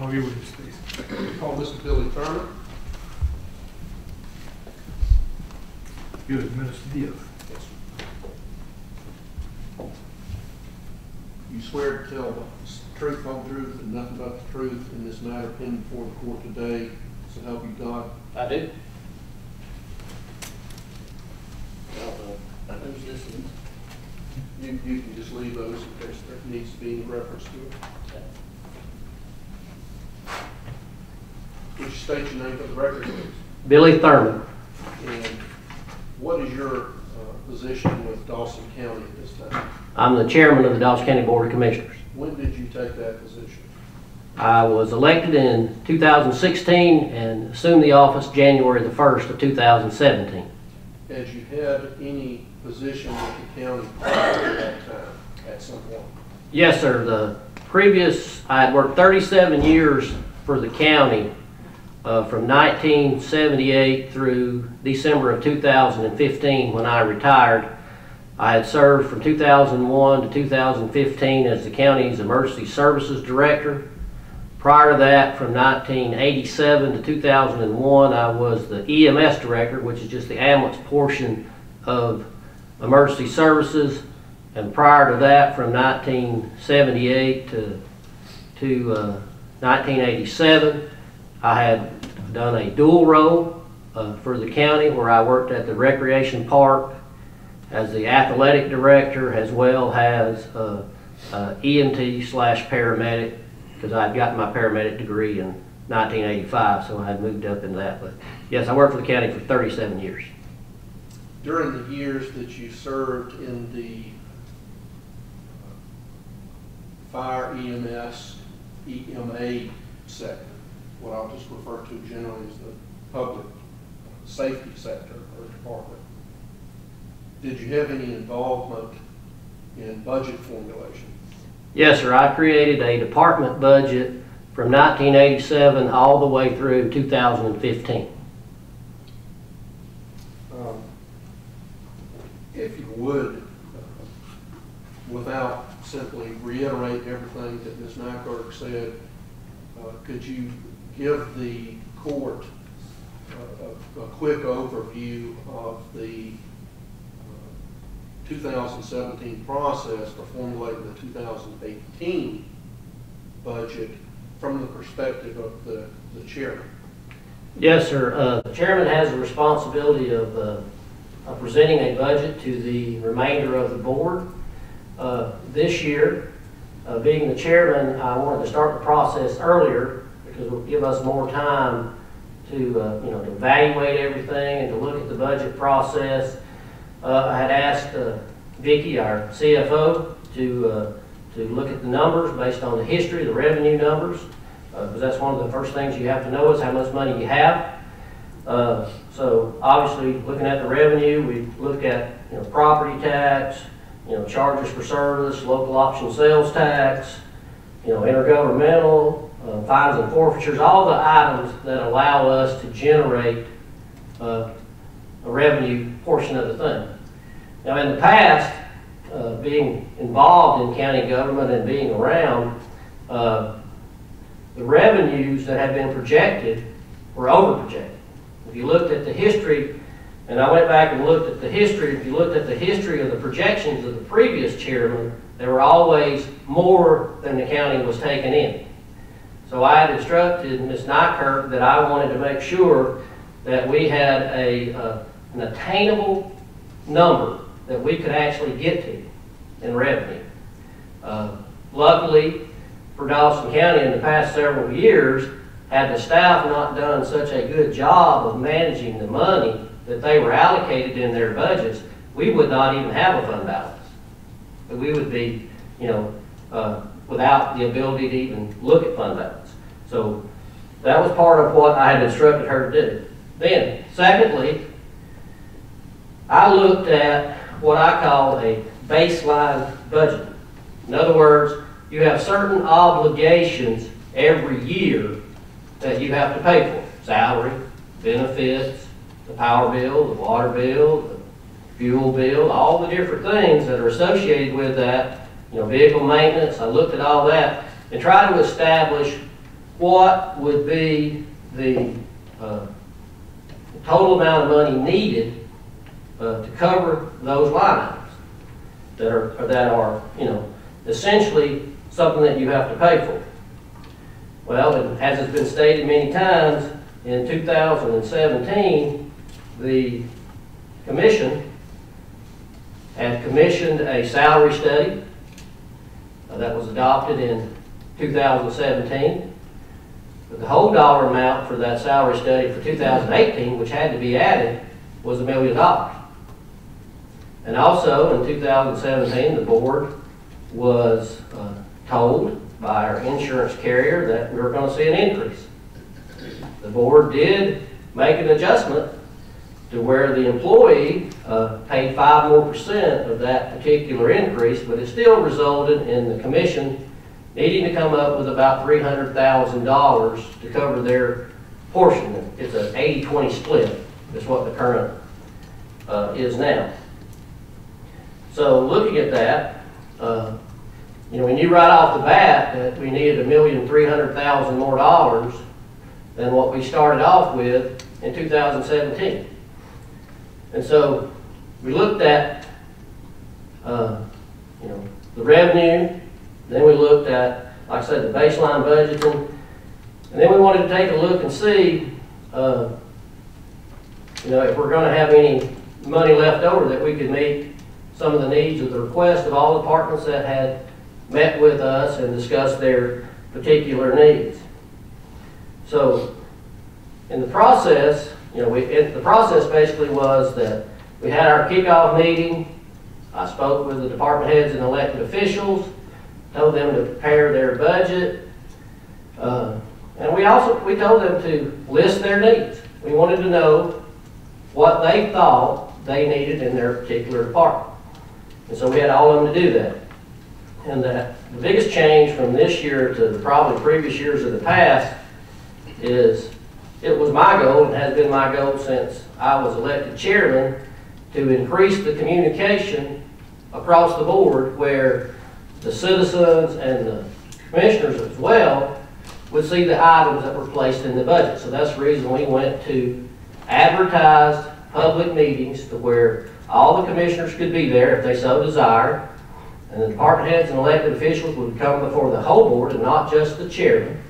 Call your witness, please. Call Mr. Billy Thurmond. You administer the oath. You swear to tell the truth, whole truth, and nothing but the truth in this matter pending before the court today, so help you God. I do. Uh, who's this is? You, you can just leave those in case there needs to be any reference to it. Would you state your name for the record, please? Billy Thurmond. And what is your uh, position with Dawson County at this time? I'm the chairman of the Dawson County Board of Commissioners. When did you take that position? I was elected in 2016 and assumed the office January the 1st of 2017. Had you had any position with the county prior to that time, at some point? Yes, sir. The previous, I had worked 37 years for the county uh, from 1978 through December of 2015 when I retired. I had served from 2001 to 2015 as the county's emergency services director. Prior to that, from 1987 to 2001, I was the EMS director, which is just the ambulance portion of emergency services. And prior to that, from 1978 to, to uh, 1987, I had done a dual role uh, for the county where I worked at the recreation park as the athletic director as well as uh, uh, EMT slash paramedic because I had gotten my paramedic degree in 1985, so I had moved up into that. But yes, I worked for the county for 37 years. During the years that you served in the fire EMS, EMA sector, what I'll just refer to generally as the public safety sector or department, did you have any involvement in budget formulation? Yes, sir. I created a department budget from 1987 all the way through 2015. Um, If you would, uh, without simply reiterate everything that Ms. Neikirk said, uh, could you give the court a a quick overview of the uh, 2017 process for formulating the 2018 budget from the perspective of the the chairman? Yes, sir. Uh, The chairman has the responsibility of uh, of presenting a budget to the remainder of the board. Uh, This year, uh, being the chairman, I wanted to start the process earlier because it will give us more time to, uh, you know, to evaluate everything and to look at the budget process. Uh, I had asked uh, Vickie, our CFO, to, uh, to look at the numbers based on the history, the revenue numbers, because that's one of the first things you have to know is how much money you have. Uh, So obviously, looking at the revenue, we look at, you know, property tax, you know, charges for service, local option sales tax, you know, intergovernmental, uh, fines and forfeitures, all the items that allow us to generate uh, a revenue portion of the thing. Now, in the past, uh, being involved in county government and being around, uh, the revenues that had been projected were over-projected. If you looked at the history, and I went back and looked at the history, if you looked at the history of the projections of the previous chairman, they were always more than the county was taking in. So I had instructed Ms. Neikirk that I wanted to make sure that we had a, uh, an attainable number that we could actually get to in revenue. Uh, Luckily, for Dawson County in the past several years, had the staff not done such a good job of managing the money that they were allocated in their budgets, we would not even have a fund balance. We would be, you know, uh, without the ability to even look at fund balance. So that was part of what I had instructed her to do. Then, secondly, I looked at what I call a baseline budget. In other words, you have certain obligations every year that you have to pay for. Salary, benefits, the power bill, the water bill, the fuel bill, all the different things that are associated with that, you know, vehicle maintenance. I looked at all that and tried to establish what would be the uh, total amount of money needed uh, to cover those line items that are, that are, you know, essentially something that you have to pay for. Well, and as has been stated many times, in 2017, the commission had commissioned a salary study uh, that was adopted in 2017. But the whole dollar amount for that salary study for 2018, which had to be added, was a million dollars. And also, in 2017, the board was uh, told by our insurance carrier that we were going to see an increase. The board did make an adjustment to where the employee uh, paid five more percent of that particular increase, but it still resulted in the commission needing to come up with about three hundred thousand dollars to cover their portion. It's an 80-20 split, is what the current uh, is now. So looking at that, uh, you know, we knew right off the bat that we needed a million three hundred thousand more dollars than what we started off with in 2017. And so we looked at, uh, you know, the revenue, then we looked at, like I said, the baseline budgeting, and then we wanted to take a look and see, uh, you know, if we're going to have any money left over that we could meet some of the needs of the request of all departments that had met with us and discussed their particular needs. So, in the process, you know, we, it, the process basically was that we had our kickoff meeting. I spoke with the department heads and elected officials, told them to prepare their budget. Uh, and we also, we told them to list their needs. We wanted to know what they thought they needed in their particular department. And so we had all of them to do that. And that the biggest change from this year to the probably previous years of the past is it was my goal and has been my goal since I was elected chairman to increase the communication across the board where the citizens and the commissioners as well would see the items that were placed in the budget. So that's the reason we went to advertised public meetings to where all the commissioners could be there if they so desired. And the department heads and elected officials would come before the whole board and not just the chairman.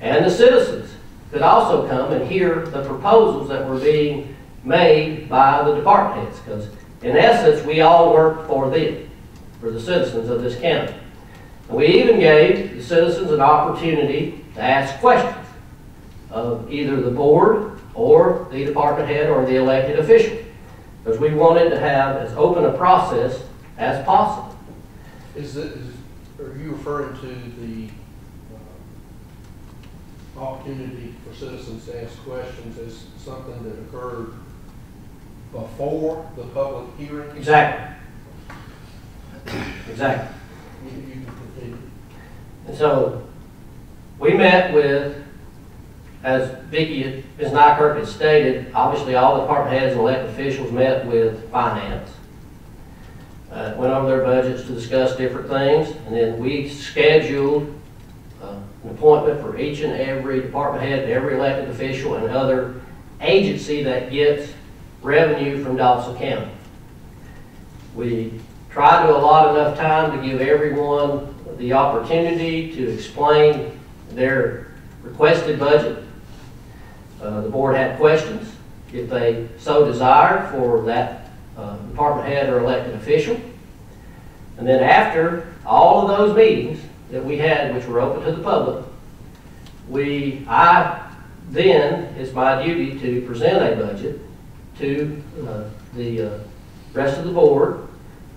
And the citizens could also come and hear the proposals that were being made by the department heads. Because in essence, we all work for them, for the citizens of this county. And we even gave the citizens an opportunity to ask questions of either the board or the department head or the elected official. Because we wanted to have as open a process as possible. Is it, is, are you referring to the uh, opportunity for citizens to ask questions as something that occurred before the public hearing? Exactly. Exactly. And so, we met with, as Vickie, Ms. Neikirk had stated, obviously all the department heads and elected officials met with finance. Uh, went over their budgets to discuss different things, and then we scheduled uh, an appointment for each and every department head, every elected official, and other agency that gets revenue from Dawson County. We tried to allot enough time to give everyone the opportunity to explain their requested budget. Uh, The board had questions, if they so desired, for that uh, department head or elected official. And then after all of those meetings that we had, which were open to the public, we, I, then, it's my duty to present a budget to uh, the uh, rest of the board.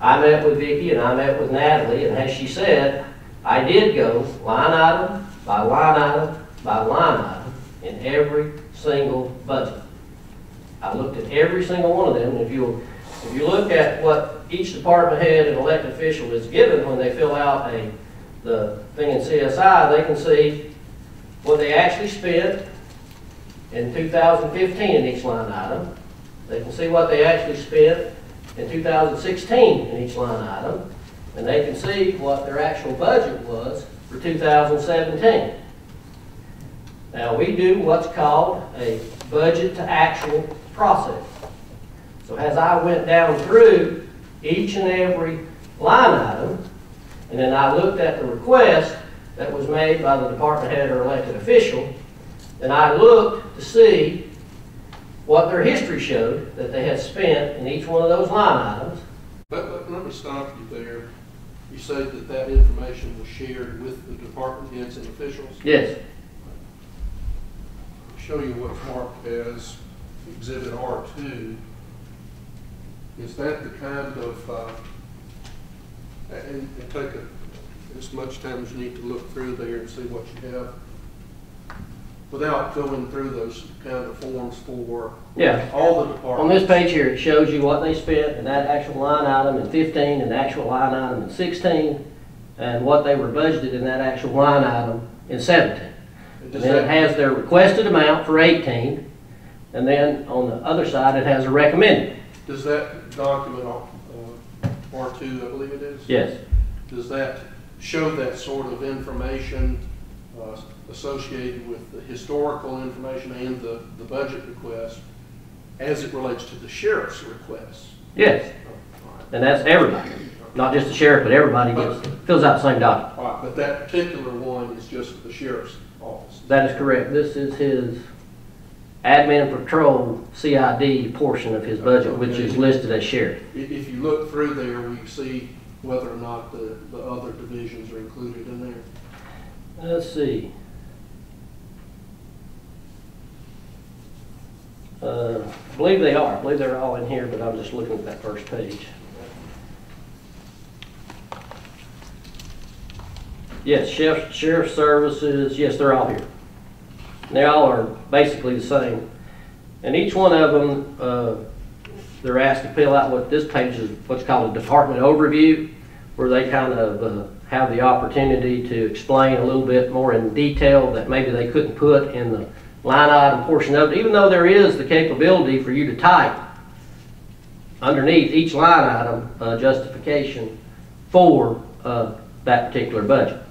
I met with Vickie and I met with Natalie, and as she said, I did go line item by line item by line item in every single budget. I looked at every single one of them, and if you, if you look at what each department head and elected official is given when they fill out a, the thing in CSI, they can see what they actually spent in 2015 in each line item. They can see what they actually spent in 2016 in each line item, and they can see what their actual budget was for 2017. Now, we do what's called a budget to actual process. So as I went down through each and every line item, and then I looked at the request that was made by the department head or elected official, and I looked to see what their history showed that they had spent in each one of those line items. But, but let me stop you there. You say that that information was shared with the department heads and officials? Yes, Show you what's marked as Exhibit R two. Is that the kind of, uh, and, and take a, as much time as you need to look through there and see what you have? Without going through those kind of forms for yeah. all the departments. On this page here, it shows you what they spent in that actual line item in 15, and the actual line item in 16, and what they were budgeted in that actual line item in 17. And Does then it that- has their requested amount for 18, and then on the other side, it has a recommended. Does that document, uh, R two, I believe it is? Yes, Does that show that sort of information uh, associated with the historical information and the, the budget request as it relates to the sheriff's request? yes, and that's everybody, not just the sheriff, but everybody gets, fills out the same document. All right, but that particular one is just the sheriff's office. That is correct. This is his admin patrol CID portion of his budget, which is listed as sheriff. If, if you look through there, we see whether or not the, the other divisions are included in there. Let's see. Uh, I believe they are. I believe they're all in here, but I'm just looking at that first page. Yes, sheriff, sheriff services, yes, they're all here. They all are basically the same. And each one of them, uh, they're asked to fill out what this page is, what's called a department overview, where they kind of uh, have the opportunity to explain a little bit more in detail that maybe they couldn't put in the line item portion of it, even though there is the capability for you to type underneath each line item uh, justification for uh, that particular budget.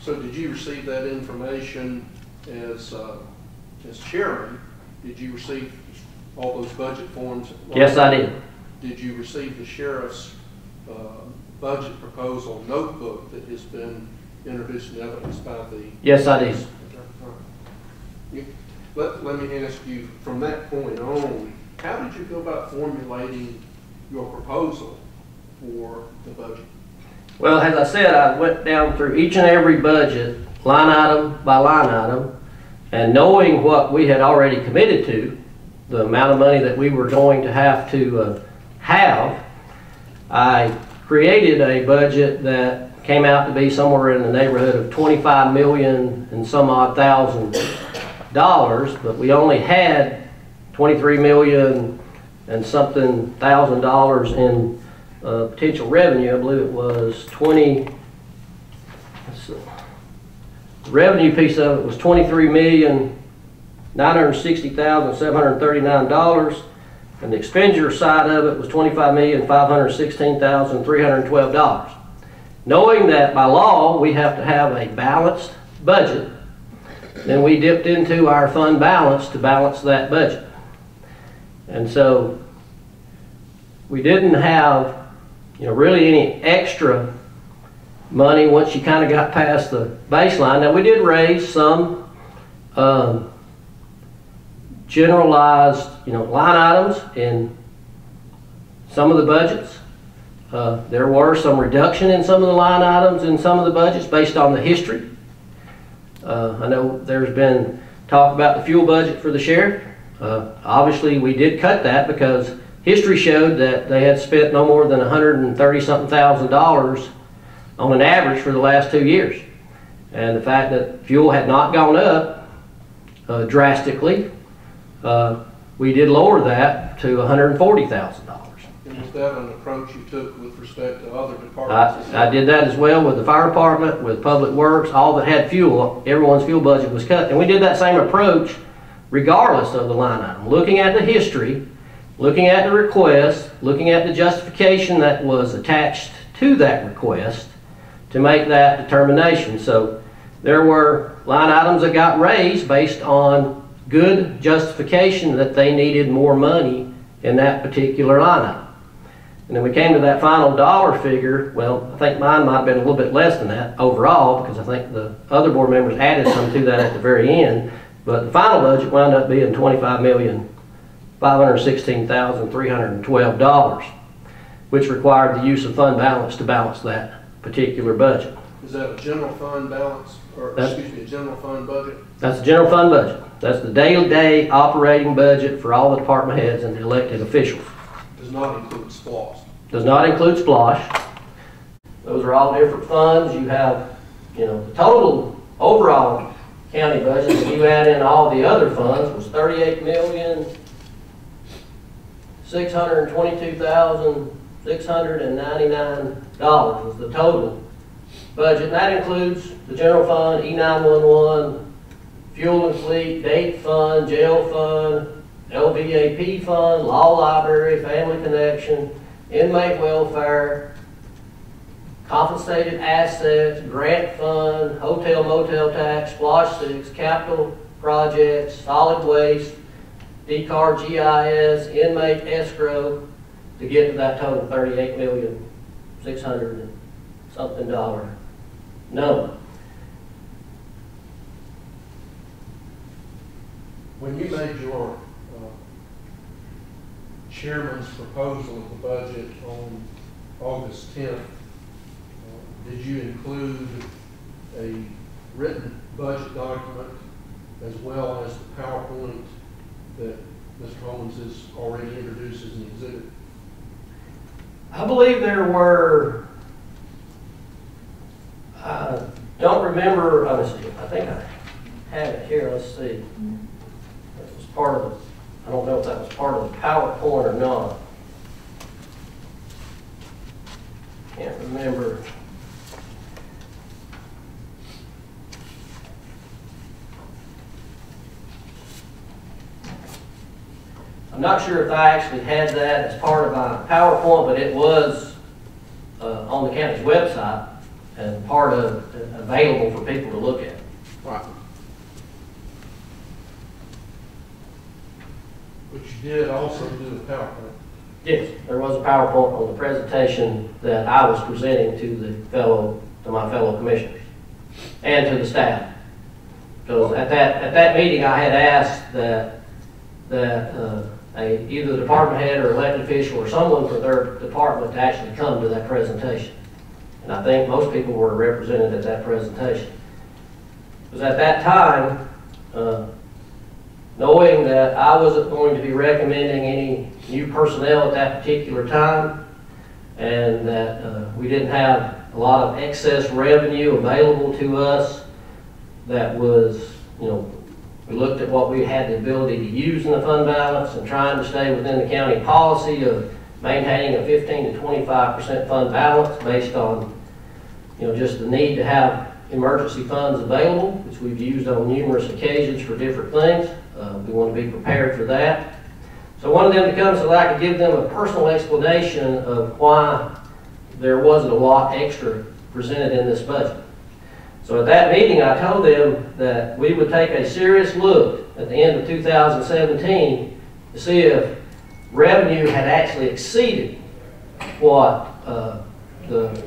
So did you receive that information as, uh, as chairman? Did you receive all those budget forms? Yes, I did. Did you receive the sheriff's uh, budget proposal notebook that has been introduced in evidence by the? Yes, I did. You- Let, let me ask you, from that point on, how did you go about formulating your proposal for the budget? Well, as I said, I went down through each and every budget, line item by line item, and knowing what we had already committed to, the amount of money that we were going to have to uh, have, I created a budget that came out to be somewhere in the neighborhood of 25 million and some odd thousand dollars, but we only had 23 million and something thousand dollars in uh, potential revenue, I believe it was 20, let's see. Revenue piece of it was 23 million, 960,739 dollars, and the expenditure side of it was 25 million, 516,312 dollars. Knowing that by law, we have to have a balanced budget, then we dipped into our fund balance to balance that budget. And so, we didn't have you know, really any extra money once you kind of got past the baseline. Now, we did raise some um, generalized, you know, line items in some of the budgets. Uh, there were some reduction in some of the line items in some of the budgets based on the history. Uh, I know there's been talk about the fuel budget for the sheriff. Uh, obviously, we did cut that because history showed that they had spent no more than 130 something thousand dollars on an average for the last two years. And the fact that fuel had not gone up uh, drastically, uh, we did lower that to $140,000. Was that an approach you took with respect to other departments? I, I did that as well with the fire department, with public works, all that had fuel, everyone's fuel budget was cut. And we did that same approach regardless of the line item, looking at the history, looking at the request, looking at the justification that was attached to that request to make that determination. So there were line items that got raised based on good justification that they needed more money in that particular line item. And then we came to that final dollar figure, well, I think mine might have been a little bit less than that overall, because I think the other board members added some to that at the very end. But the final budget wound up being twenty-five million, five hundred sixteen thousand, three hundred and twelve dollars, which required the use of fund balance to balance that particular budget. Is that a general fund balance, or, That's- excuse me, a general fund budget? That's a general fund budget. That's the day-to-day operating budget for all the department heads and the elected officials. Does not include SPOS. Does not include SPLOST. Those are all different funds. You have, you know, the total overall county budget, if you add in all the other funds, was thirty-eight million, six hundred and twenty-two thousand, six hundred and ninety-nine dollars was the total budget. And that includes the general fund, E nine-one-one, fuel and fleet, date fund, jail fund, LVAP fund, law library, family connection, inmate welfare, compensated assets, grant fund, hotel motel tax, SPLOST six, capital projects, solid waste, decar GIS, inmate escrow, to get to that total thirty-eight million, six hundred something dollar number. When you made your chairman's proposal of the budget on August 10th, uh, did you include a written budget document as well as the PowerPoint that Mr. Homans has already introduced as an exhibit? I believe there were, I don't remember, me I think I have it here, let's see. That was part of, the- I don't know if that was part of the PowerPoint or not. Can't remember. I'm not sure if I actually had that as part of my PowerPoint, but it was uh, on the county's website and part of, available for people to look at. Right. But you did also do PowerPoint. Yes, there was a PowerPoint on the presentation that I was presenting to the fellow, to my fellow commissioners and to the staff. Because at that, at that meeting, I had asked that, that uh, a, either the department head or elected official or someone from their department to actually come to that presentation. And I think most people were represented at that presentation. Because at that time, uh, knowing that I wasn't going to be recommending any new personnel at that particular time, and that uh, we didn't have a lot of excess revenue available to us that was, you know, we looked at what we had the ability to use in the fund balance and trying to stay within the county policy of maintaining a 15 to 25% fund balance based on, you know, just the need to have emergency funds available, which we've used on numerous occasions for different things. Uh, We want to be prepared for that. So I wanted them to come so that I could give them a personal explanation of why there wasn't a lot extra presented in this budget. So at that meeting, I told them that we would take a serious look at the end of 2017 to see if revenue had actually exceeded what uh, the,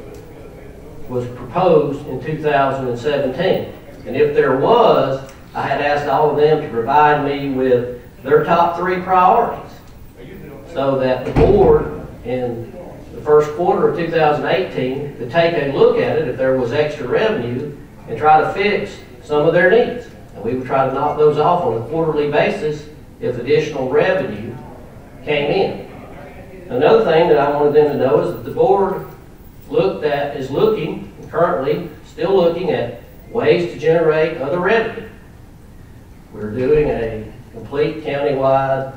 was proposed in 2017. And if there was, I had asked all of them to provide me with their top three priorities so that the board in the first quarter of 2018 could take a look at it if there was extra revenue and try to fix some of their needs. And we would try to knock those off on a quarterly basis if additional revenue came in. Another thing that I wanted them to know is that the board looked at, is looking, currently still looking at ways to generate other revenue. We're doing a complete countywide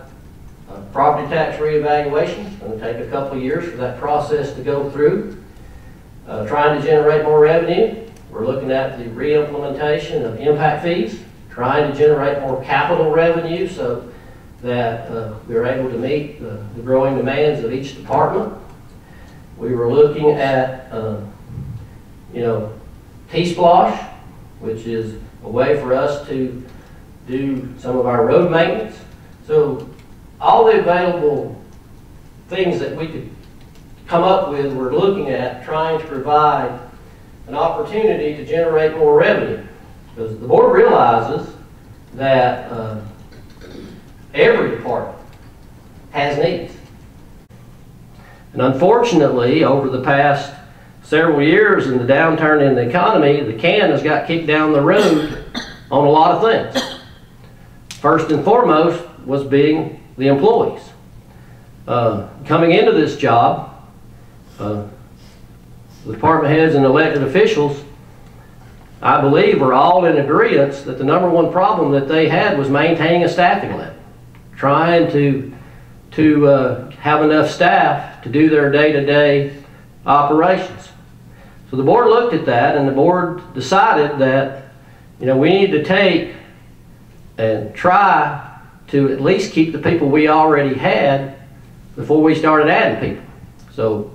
uh, property tax reevaluation. It's going to take a couple years for that process to go through. Uh, Trying to generate more revenue. We're looking at the reimplementation of impact fees, trying to generate more capital revenue so that uh, we're able to meet the the growing demands of each department. We were looking at, uh, you know, T-SPLOST which is a way for us to do some of our road maintenance. So all the available things that we could come up with, we're looking at trying to provide an opportunity to generate more revenue. Because the board realizes that uh, every department has needs. And unfortunately, over the past several years in the downturn in the economy, the can has got kicked down the road on a lot of things. First and foremost was being the employees. Uh, coming into this job, uh, the department heads and elected officials, I believe, were all in agreement that the number one problem that they had was maintaining a staffing level, trying to to uh, have enough staff to do their day-to-day operations. So the board looked at that, and the board decided that you know we need to take and try to at least keep the people we already had before we started adding people. So,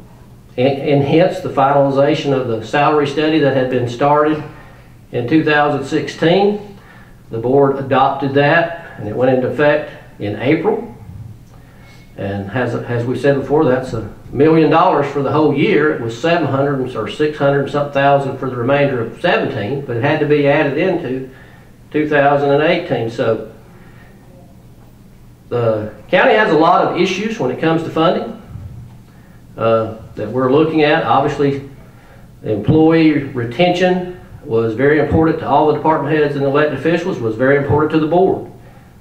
and, and hence the finalization of the salary study that had been started in 2016. The board adopted that, and it went into effect in April. And as, as we said before, that's a million dollars for the whole year. It was 700 or 600 and something thousand for the remainder of 17, but it had to be added into 2018. So the county has a lot of issues when it comes to funding uh, that we're looking at. Obviously, employee retention was very important to all the department heads and elected officials, was very important to the board.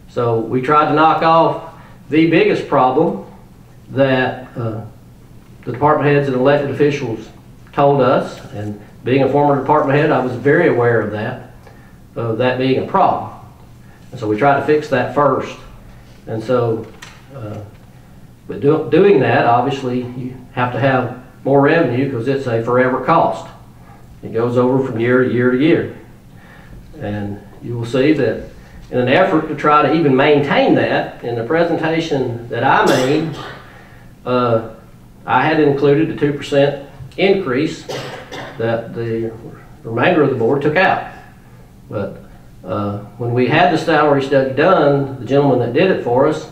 So we tried to knock off the biggest problem that uh, the department heads and elected officials told us, and being a former department head, I was very aware of that, of that being a problem. And so we tried to fix that first. And so, uh, but do, doing that, obviously, you have to have more revenue because it's a forever cost. It goes over from year to year to year. And you will see that in an effort to try to even maintain that, in the presentation that I made, uh, I had included the 2% increase that the remainder of the board took out. But uh, when we had the salary study done, the gentleman that did it for us,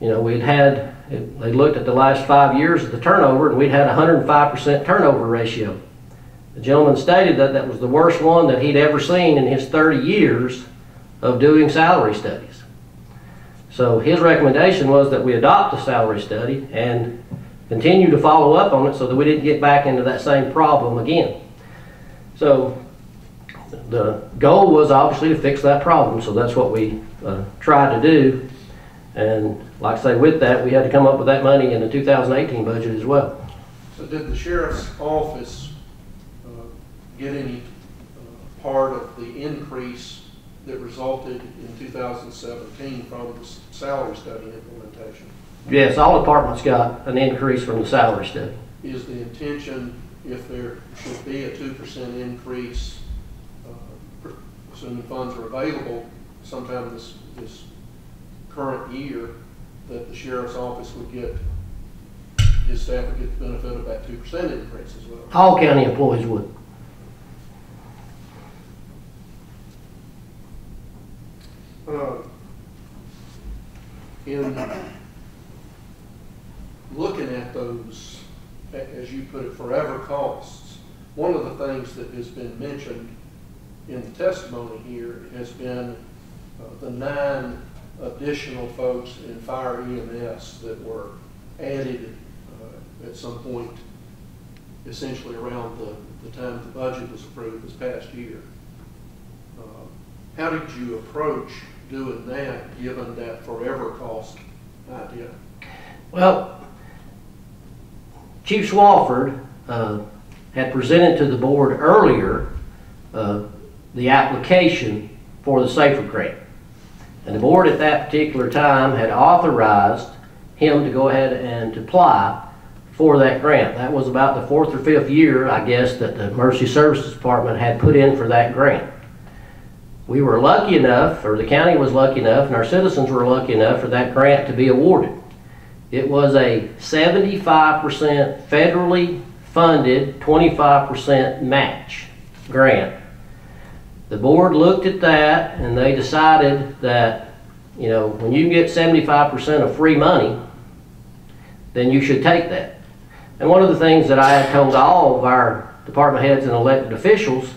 you know, we'd had, it- they looked at the last five years of the turnover, and we'd had a 105% turnover ratio. The gentleman stated that that was the worst one that he'd ever seen in his 30 years of doing salary studies. So his recommendation was that we adopt the salary study and continue to follow up on it so that we didn't get back into that same problem again. So the goal was obviously to fix that problem, so that's what we uh, tried to do. And like I say, with that, we had to come up with that money in the 2018 budget as well. So did the sheriff's office uh, get any uh, part of the increase that resulted in 2017 from the salary study implementation? Yes, all departments got an increase from the salary study. Is the intention, if there should be a 2% increase, pr- the funds are available sometime this, this current year, that the sheriff's office would get, his staff would get the benefit of that 2% increase as well? All county employees would. Uh, In looking at those, as you put it, forever costs, one of the things that has been mentioned in the testimony here has been uh, the nine additional folks in fire EMS that were added uh, at some point, essentially around the, the time the budget was approved this past year. Uh, How did you approach doing that, given that forever cost idea? Well, Chief Swafford uh, had presented to the board earlier uh, the application for the Safer Grant. And the board at that particular time had authorized him to go ahead and to apply for that grant. That was about the fourth or fifth year, I guess, that the Emergency Services Department had put in for that grant. We were lucky enough, or the county was lucky enough, and our citizens were lucky enough for that grant to be awarded. It was a 75% federally funded, 25% match grant The board looked at that and they decided that, you know, when you get seventy-five percent of free money, then you should take that. And one of the things that I had told all of our department heads and elected officials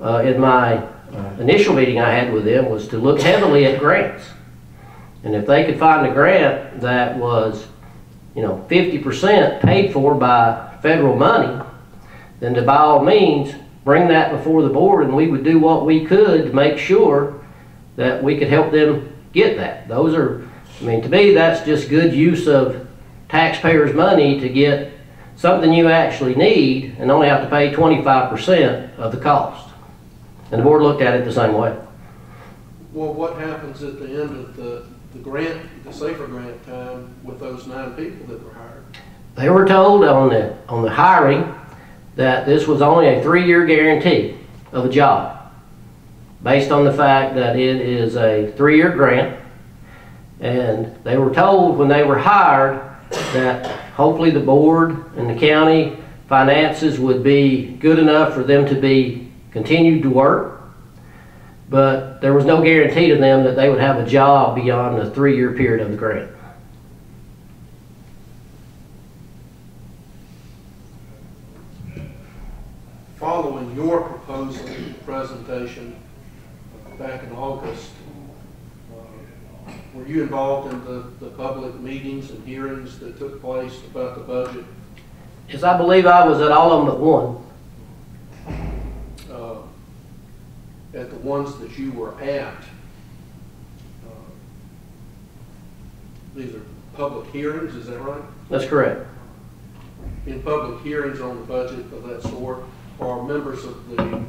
uh, in my uh, initial meeting I had with them was to look heavily at grants. And if they could find a grant that was, you know, fifty percent paid for by federal money, then to by all means, bring that before the board and we would do what we could to make sure that we could help them get that. Those are, I mean, to me, that's just good use of taxpayers' money to get something you actually need and only have to pay twenty-five percent of the cost. And the board looked at it the same way. Well, what happens at the end of the, the grant, the safer grant time with those nine people that were hired? They were told on the, on the hiring that this was only a three-year guarantee of a job, based on the fact that it is a three-year grant. And they were told when they were hired that hopefully the board and the county finances would be good enough for them to be continued to work. But there was no guarantee to them that they would have a job beyond the three-year period of the grant. Following your proposal presentation back in August, uh, were you involved in the, the public meetings and hearings that took place about the budget? Yes, I believe I was at all of them but one. uh, at the ones that you were at, uh, these are public hearings, is that right? That's correct. In public hearings on the budget of that sort, are members of the uh,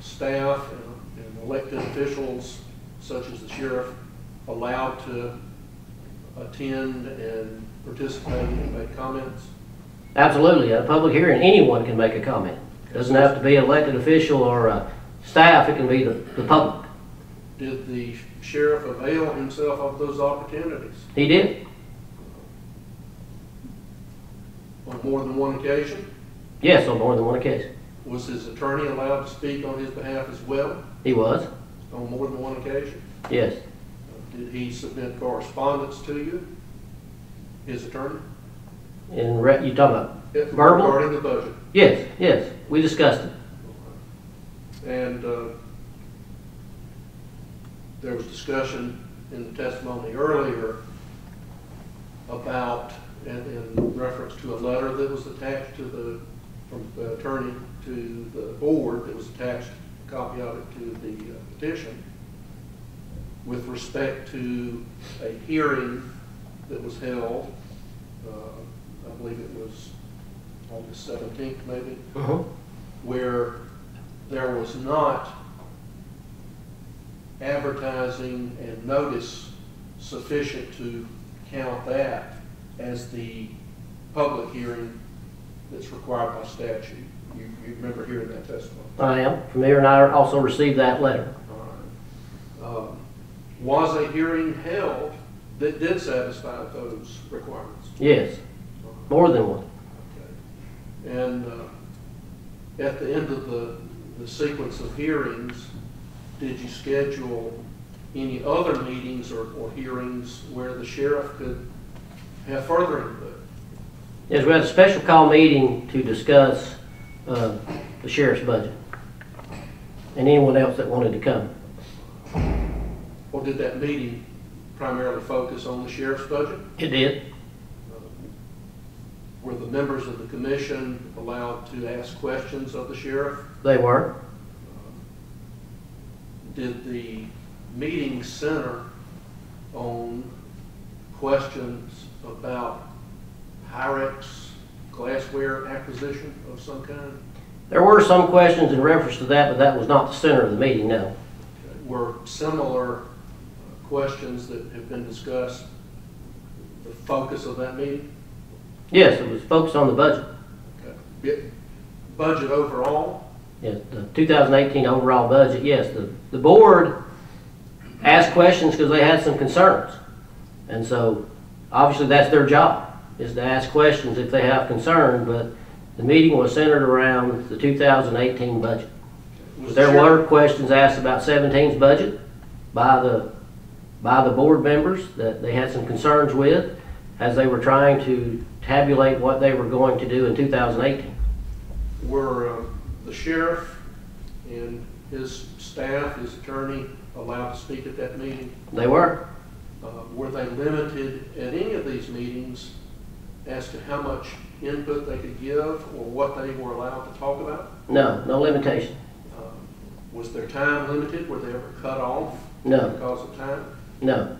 staff and and elected officials, such as the sheriff, allowed to attend and participate and make comments? Absolutely. At a public hearing, anyone can make a comment. It Doesn't have to be an elected official or uh, staff, it can be the, the public. Did the sheriff avail himself of those opportunities He did? on more than one occasion? Yes, on more than one occasion. Was his attorney allowed to speak on his behalf as well He was? on more than one occasion? Yes. Did he submit correspondence to you, his attorney? In, re- you talking about, Verbal? Regarding the budget. yes, yes, we discussed it. And uh, there was discussion in the testimony earlier about, in, in reference to a letter that was attached to the, from the attorney to the board, that was attached, a copy of it to the uh, petition, with respect to a hearing that was held, uh, I believe it was August seventeenth, maybe, where there was not advertising and notice sufficient to count that as the public hearing that's required by statute. You, you remember hearing that testimony? I am familiar, and I also received that letter. All right. Um, Was a hearing held that did satisfy those requirements? Yes, more than one. Okay. And uh, at the end of the, the sequence of hearings, did you schedule any other meetings or, or hearings where the sheriff could have further input? Yes, we had a special call meeting to discuss uh, the sheriff's budget and anyone else that wanted to come. Or did that meeting primarily focus on the sheriff's budget? It did. Were the members of the commission allowed to ask questions of the sheriff? They were. Did the meeting center on questions about Pyrex glassware acquisition of some kind? There were some questions in reference to that, but that was not the center of the meeting, no. Were similar uh, questions that have been discussed the focus of that meeting? Yes, it was focused on the budget. Okay. Budget overall? Yes, the 2018 overall budget, yes. The, the board asked questions because they had some concerns. And so, obviously, that's their job, is to ask questions if they have concern, but the meeting was centered around the 2018 budget. Was There the were questions asked about 17's budget by the, by the board members that they had some concerns with as they were trying to tabulate what they were going to do in 2018. Were uh, the sheriff and his staff, his attorney, allowed to speak at that meeting? They were. Uh, Were they limited at any of these meetings as to how much input they could give or what they were allowed to talk about? No, no limitation. Um, Was their time limited? Were they ever cut off No, because of time? no. Um,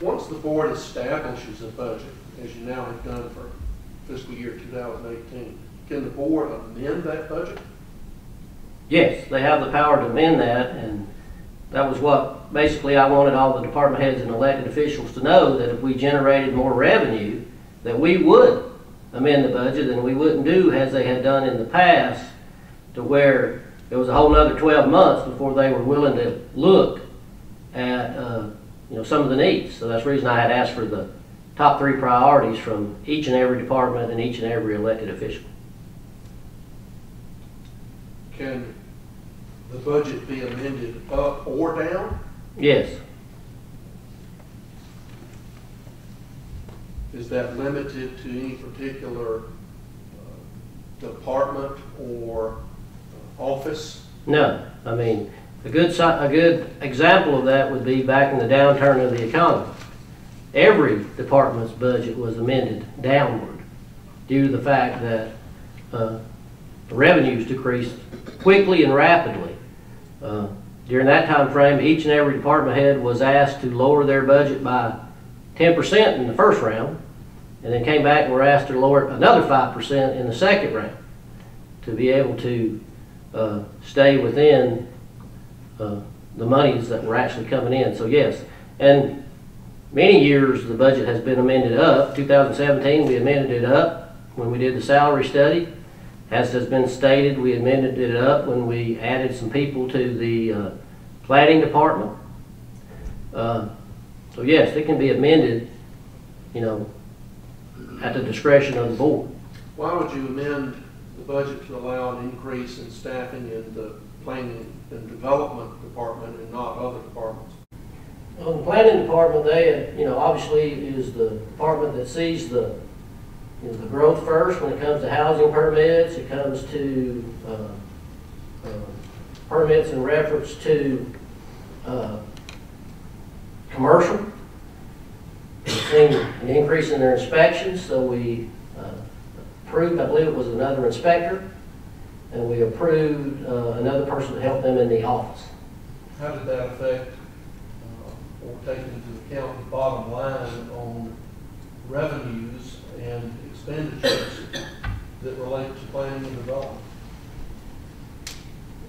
Once the board establishes a budget, as you now have done for fiscal year 2018, can the board amend that budget? Yes, they have the power to amend that, and that was what, basically, I wanted all the department heads and elected officials to know, that if we generated more revenue, that we would amend the budget, and we wouldn't do as they had done in the past, to where it was a whole nother twelve months before they were willing to look at, uh, you know, some of the needs. So that's the reason I had asked for the top three priorities from each and every department and each and every elected official. Can the budget be amended up or down? Yes, Is that limited to any particular uh, department or uh, office? No, I mean, a good, a good example of that would be back in the downturn of the economy. Every department's budget was amended downward due to the fact that uh, revenues decreased quickly and rapidly. Uh, During that time frame, each and every department head was asked to lower their budget by ten percent in the first round, and then came back and were asked to lower another five percent in the second round to be able to uh, stay within uh, the monies that were actually coming in. So yes, and many years the budget has been amended up. 2017, we amended it up when we did the salary study. As has been stated, we amended it up when we added some people to the uh, planning department. Uh, So yes, it can be amended, you know, at the discretion of the board. Why would you amend the budget to allow an increase in staffing in the planning and development department and not other departments? Well, the planning department, they, you know, obviously is the department that sees the, you know, the growth first when it comes to housing permits, it comes to, uh, uh, permits in reference to, uh, commercial. We've seen an increase in their inspections, so we, uh, approved, I believe it was another inspector, and we approved, uh, another person to help them in the office. How did that affect uh, or take into account the bottom line on revenues and expenditures that relate to planning and development?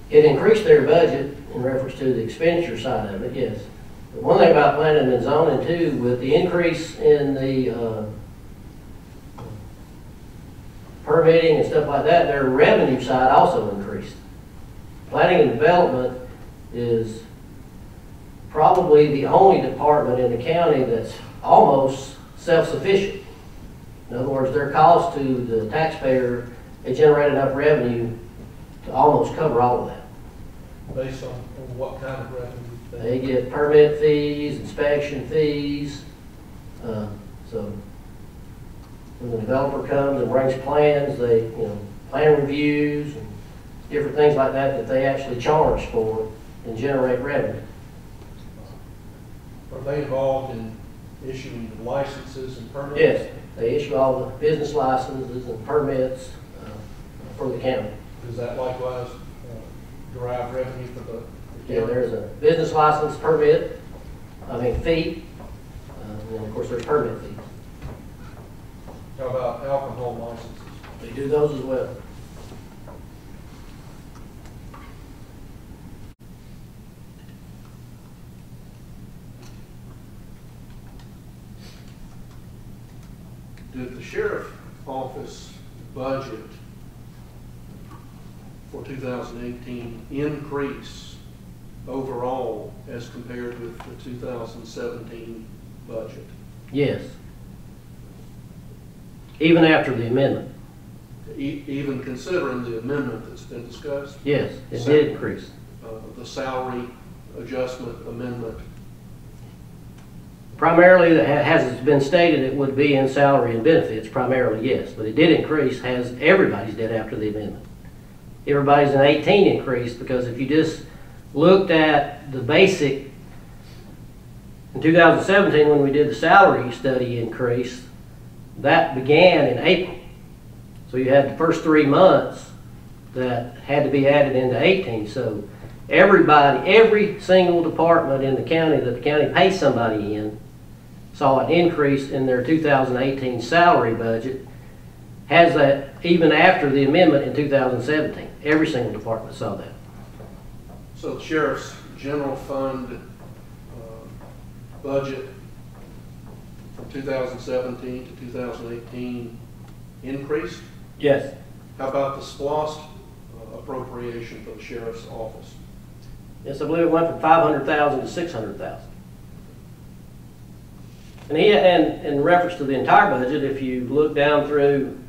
It increased their budget in reference to the expenditure side of it, yes. But one thing about planning and zoning too, with the increase in the, uh, permitting and stuff like that, their revenue side also increased. Planning and development is probably the only department in the county that's almost self-sufficient. In other words, their cost to the taxpayer, they generate enough revenue to almost cover all of that. Based on what kind of revenue? They get permit fees, inspection fees, uh, so when the developer comes and brings plans, they, you know, plan reviews and different things like that that they actually charge for and generate revenue. Are they involved in issuing licenses and permits? Yes, they issue all the business licenses and permits uh, for the county. Does that likewise uh, derive revenue for the the Yeah, there's a business license permit, I mean fee, uh, and of course there's permit fees. How about alcohol licenses? They do those as well. Did the sheriff office budget for 2018 increase overall as compared with the 2017 budget? Yes, even after the amendment. E- Even considering the amendment that's been discussed, Yes, it did increase. uh, the salary adjustment amendment, Primarily, as it's been stated, it would be in salary and benefits primarily, yes, but it did increase, as everybody's did after the amendment. Everybody's an eighteen increase because if you just looked at the basic, in two thousand seventeen, when we did the salary study increase, that began in April. So you had the first three months that had to be added into eighteen, so everybody, every single department in the county that the county pays somebody in saw an increase in their 2018 salary budget, has that even after the amendment in 2017. Every single department saw that. so the sheriff's general fund uh, budget from 2017 to 2018 increased? Yes. How about the SPLOST uh, appropriation for the sheriff's office? Yes, I believe it went from 500,000 to 600,000. And he, and in reference to the entire budget, if you look down through,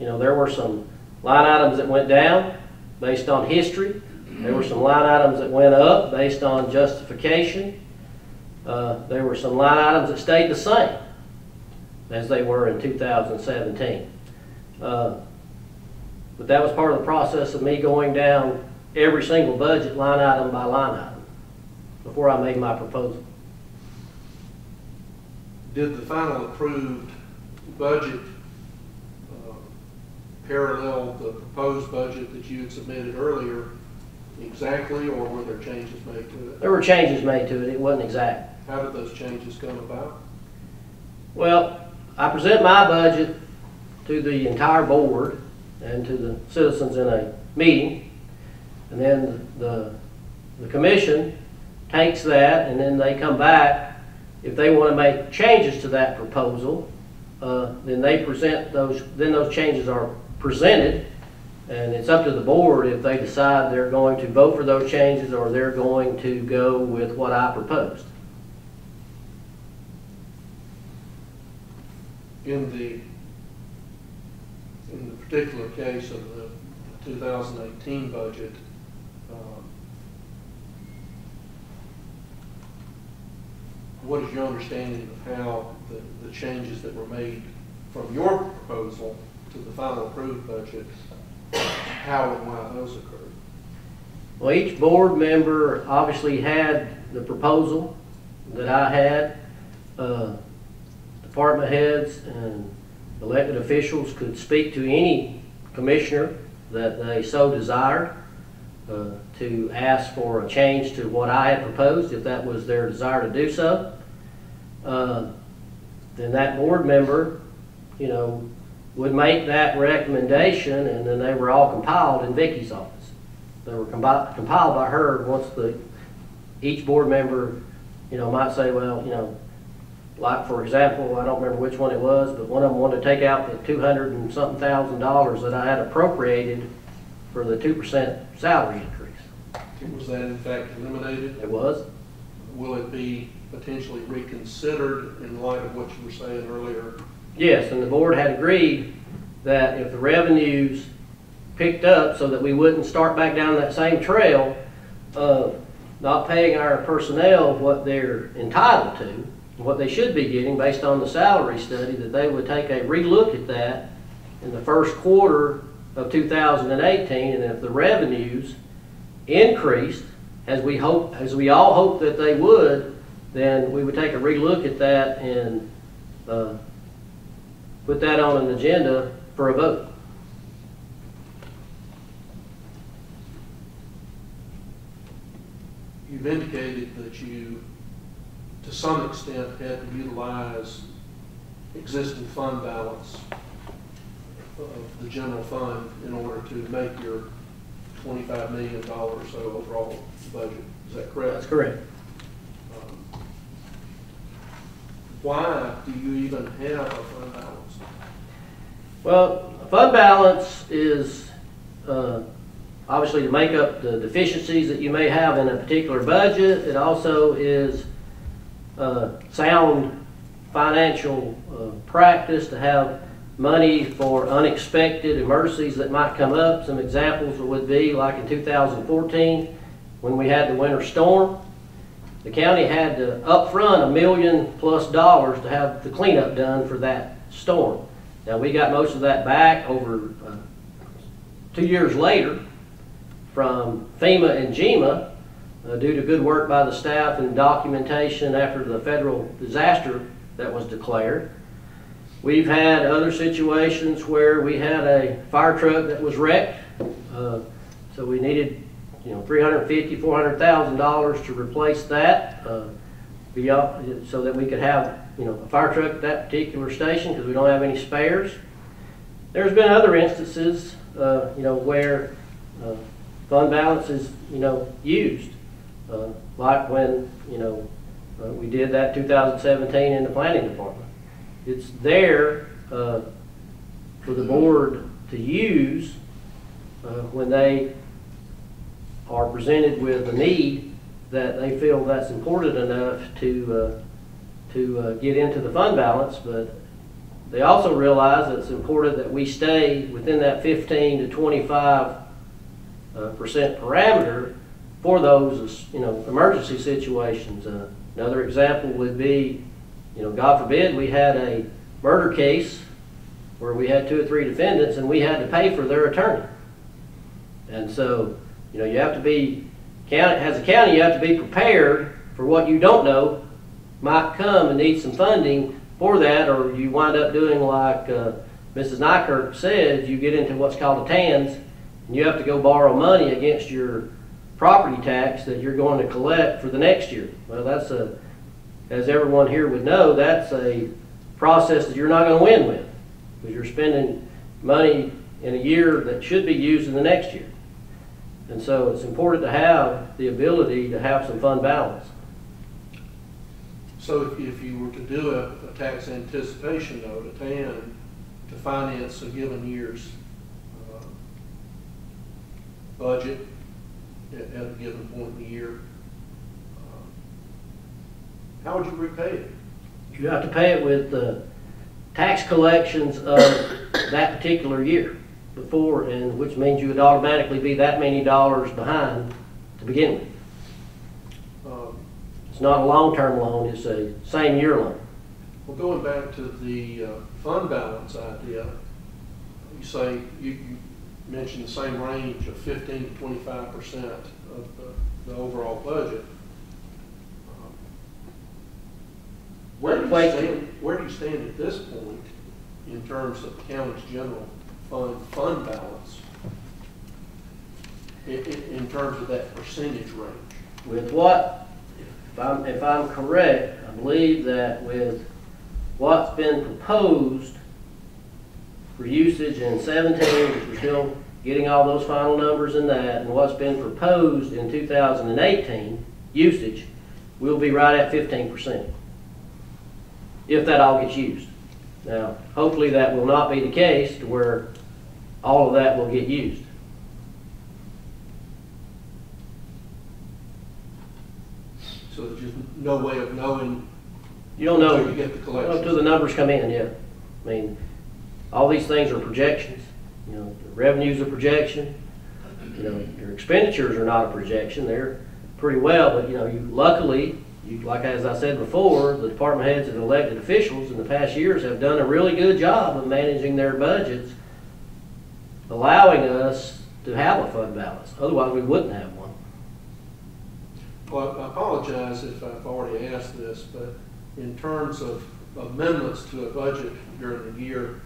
you know, there were some line items that went down based on history. There were some line items that went up based on justification. Uh, there were some line items that stayed the same as they were in 2017. Uh, But that was part of the process of me going down every single budget line item by line item before I made my proposal. Did the final approved budget uh, parallel the proposed budget that you had submitted earlier exactly, or were there changes made to it? There were changes made to it, it wasn't exact. How did those changes come about? Well, I present my budget to the entire board and to the citizens in a meeting. And then the, the commission takes that and then they come back. If they want to make changes to that proposal, uh, then they present those, then those changes are presented. And it's up to the board if they decide they're going to vote for those changes or they're going to go with what I proposed. In the, in the particular case of the 2018 budget, um, what is your understanding of how the, the changes that were made from your proposal to the final approved budget, how and why those occurred? Well, each board member obviously had the proposal that I had. Uh, Department heads and elected officials could speak to any commissioner that they so desired uh, to ask for a change to what I had proposed, if that was their desire to do so. Uh, Then that board member, you know, would make that recommendation, and then they were all compiled in Vickie's office. They were compi- compiled by her once the, each board member, you know, might say, well, you know, like, for example, I don't remember which one it was, but one of them wanted to take out the two hundred and something thousand dollars that I had appropriated for the two percent salary increase. Was that in fact eliminated? It was? Will it be potentially reconsidered in light of what you were saying earlier? Yes, and the board had agreed that if the revenues picked up so that we wouldn't start back down that same trail of not paying our personnel what they're entitled to, what they should be getting based on the salary study, that they would take a relook at that in the first quarter of 2018, and if the revenues increased, as we hope, as we all hope that they would, then we would take a relook at that and, uh, put that on an agenda for a vote. You've indicated that you, to some extent, had to utilize existing fund balance of the general fund in order to make your twenty-five million dollars or so overall budget. Is that correct? That's correct. Um, Why do you even have a fund balance? Well, a fund balance is, uh, obviously to make up the deficiencies that you may have in a particular budget. It also is, uh, sound financial, uh, practice to have money for unexpected emergencies that might come up. Some examples would be like in 2014, when we had the winter storm. The county had to upfront a million plus dollars to have the cleanup done for that storm. Now, we got most of that back over uh, two years later from FEMA and GEMA uh, due to good work by the staff and documentation after the federal disaster that was declared. We've had other situations where we had a fire truck that was wrecked. uh, So we needed, you know, three hundred fifty, four hundred thousand dollars to replace that. uh, beyond- So that we could have, you know, a fire truck at that particular station because we don't have any spares. There's been other instances, uh, you know, where uh, fund balance is, you know, used. Uh, Like when, you know, uh, we did that 2017 in the planning department. It's there uh, for the board to use uh, when they are presented with a need that they feel that's important enough to, uh, to uh, get into the fund balance, but they also realize that it's important that we stay within that 15 to 25 uh, percent parameter for those, you know, emergency situations. Uh, Another example would be, you know, God forbid, we had a murder case where we had two or three defendants and we had to pay for their attorney. And so, you know, you have to be, as a county, you have to be prepared for what you don't know might come and need some funding for that, or you wind up doing like uh, Mrs. Neikirk said, you get into what's called a TANs, and you have to go borrow money against your property tax that you're going to collect for the next year. Well, that's a, as everyone here would know, that's a process that you're not going to win with, because you're spending money in a year that should be used in the next year. And so it's important to have the ability to have some fund balance. So if, you were to do a, a tax anticipation note, a TAN, to finance a given year's, uh, budget at, at a given point in the year, how would you repay it? You have to pay it with the tax collections of that particular year before, and which means you would automatically be that many dollars behind to begin with. Um, It's not a long-term loan, it's a same-year loan. Well, going back to the uh, fund balance idea, you say, you, you mentioned the same range of fifteen to twenty-five percent of the, the overall budget. Where do you stand, where do you stand at this point in terms of the county's general fund, fund balance? In, in, terms of that percentage range? With what, if I'm, if I'm correct, I believe that with what's been proposed for usage in seventeen, which we're still getting all those final numbers in that, and what's been proposed in two thousand and eighteen, usage, we'll be right at fifteen percent. If that all gets used. Now, hopefully that will not be the case to where all of that will get used. So there's just no way of knowing You don't know. until you get the Well, collections. Until the numbers come in, yeah. I mean, all these things are projections. You know, the revenue's a projection. You know, your expenditures are not a projection. They're pretty well, but you know, you luckily, you, like as I said before, the department heads and elected officials in the past years have done a really good job of managing their budgets, allowing us to have a fund balance. Otherwise, we wouldn't have one. Well, I apologize if I've already asked this, but in terms of amendments to a budget during the year,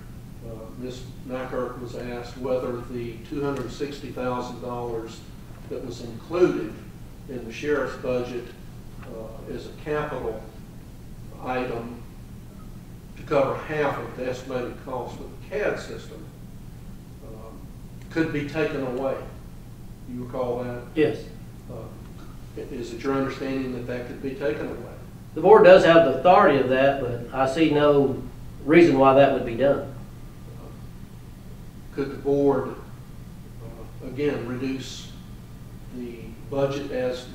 uh, Ms. Neikirk was asked whether the two hundred and sixty thousand dollars that was included in the sheriff's budget uh, as a capital item to cover half of the estimated cost of the CAD system um, could be taken away. You recall that? Yes. Uh, Is it your understanding that that could be taken away? The board does have the authority of that, but I see no reason why that would be done. Could the board, uh, again, reduce the budget as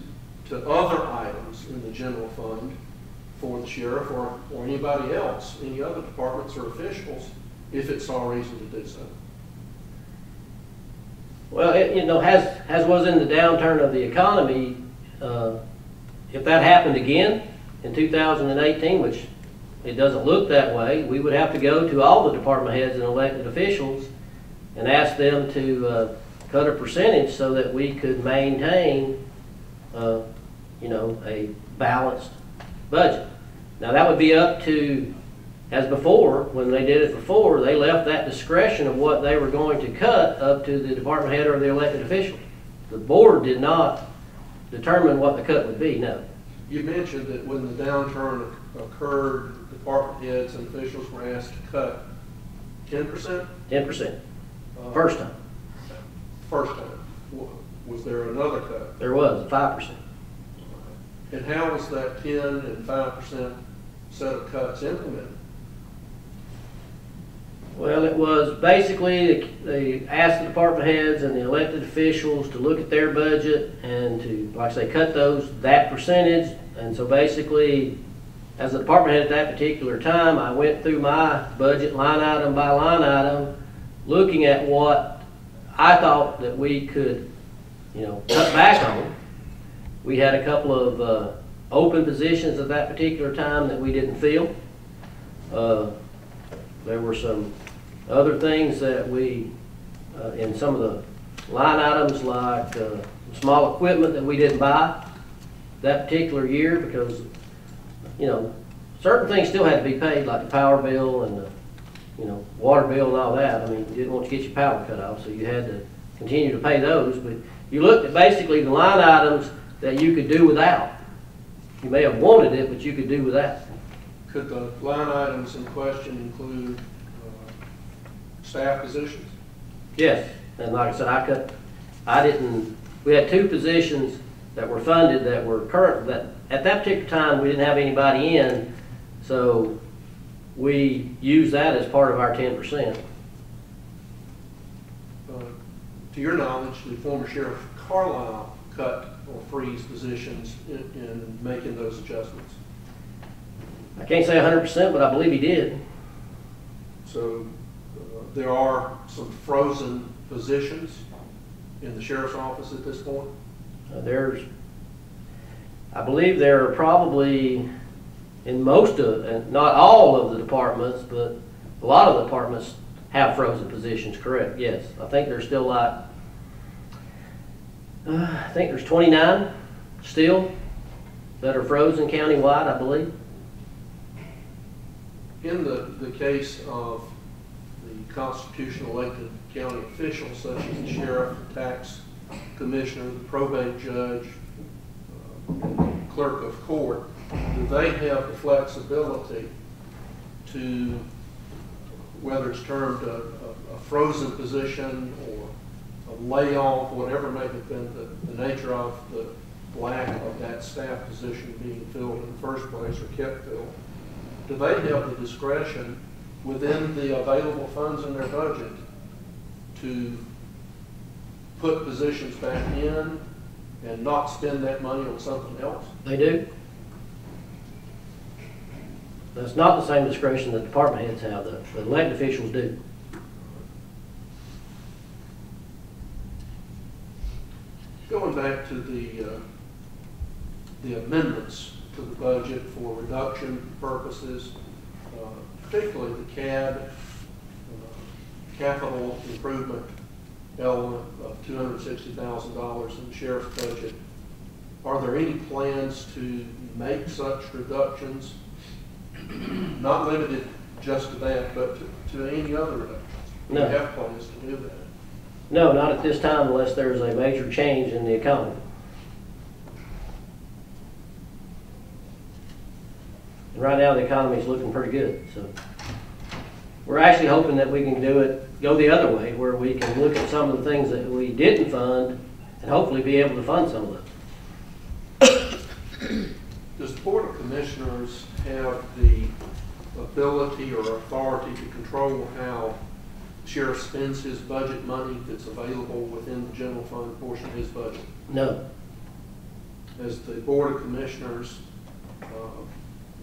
to other items in the general fund for the sheriff or, or anybody else, any other departments or officials, if it saw reason to do so. Well, it, you know, as, as was in the downturn of the economy, uh, if that happened again in 2018, which it doesn't look that way, we would have to go to all the department heads and elected officials and ask them to uh, cut a percentage so that we could maintain, uh, you know, a balanced budget. Now, that would be up to, as before, when they did it before, they left that discretion of what they were going to cut up to the department head or the elected official. The board did not determine what the cut would be, no. You mentioned that when the downturn occurred, department heads and officials were asked to cut ten percent? Ten percent, uh, first time. First time. Was there another cut? There was, five percent. And how was that ten and five percent set of cuts implemented? Well, it was basically, they asked the department heads and the elected officials to look at their budget and to, like I say, cut those, that percentage. And so basically, as a department head at that particular time, I went through my budget line item by line item, looking at what I thought that we could, you know, cut back on. We had a couple of, uh, open positions at that particular time that we didn't fill. Uh, there were some other things that we, uh, in some of the line items like, uh, small equipment that we didn't buy that particular year because, you know, certain things still had to be paid, like the power bill and the, you know, water bill and all that. I mean, you didn't want to get your power cut off, so you had to continue to pay those. But you looked at basically the line items that you could do without. You may have wanted it, but you could do without. Could the line items in question include uh, staff positions? Yes, and like I said, I cut, I didn't, we had two positions that were funded that were current, that, at that particular time, we didn't have anybody in, so we used that as part of our ten percent. Uh, To your knowledge, did former Sheriff Carlisle cut or freeze positions in, in making those adjustments? I can't say hundred percent, but I believe he did. So uh, there are some frozen positions in the sheriff's office at this point? Uh, There's, I believe there are probably, in most of, and not all of the departments, but a lot of the departments have frozen positions, correct, yes. I think there's still like, uh, I think there's twenty-nine still that are frozen countywide, I believe. In the, the case of the constitutional elected county officials such as the sheriff, the tax commissioner, the probate judge, uh, clerk of court, do they have the flexibility to, whether it's termed a, a- a frozen position or layoff, whatever may have been the, the nature of the lack of that staff position being filled in the first place or kept filled, do they have the discretion within the available funds in their budget to put positions back in and not spend that money on something else? They do. That's not the same discretion that department heads have, the the elected officials do. Going back to the, uh, the amendments to the budget for reduction purposes, uh, particularly the CAD, uh, capital improvement element of two hundred sixty thousand dollars in the sheriff's budget, are there any plans to make such reductions? Not limited just to that, but to, to any other reductions? No. have plans to do that? No, not at this time unless there's a major change in the economy. And right now, the economy is looking pretty good, so. We're actually hoping that we can do it, go the other way, where we can look at some of the things that we didn't fund and hopefully be able to fund some of them. Does the Board of Commissioners have the ability or authority to control how sheriff spends his budget money that's available within the general fund portion of his budget? No, Has the Board of Commissioners uh,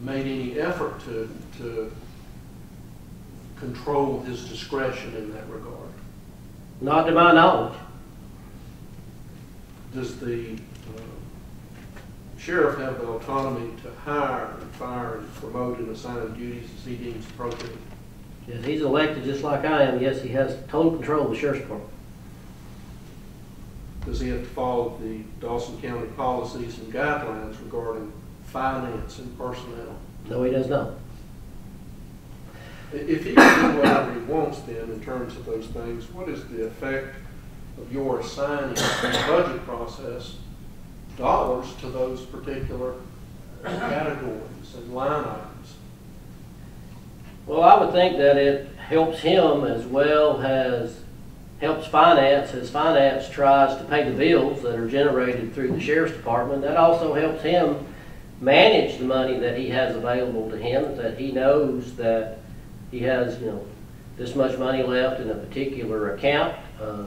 made any effort to, to control his discretion in that regard? Not to my knowledge. Does the uh, sheriff have the autonomy to hire and fire and promote and assign duties as he deems appropriate? Yes, he's elected just like I am. Yes, he has total control of the sheriff's department. Does he have to follow the Dawson County policies and guidelines regarding finance and personnel? No, he does not. If he can do whatever he wants then in terms of those things, what is the effect of your assigning in the budget process dollars to those particular categories and line items? Well, I would think that it helps him as well as helps finance, as finance tries to pay the bills that are generated through the sheriff's department. That also helps him manage the money that he has available to him, that he knows that he has, you know, this much money left in a particular account, uh,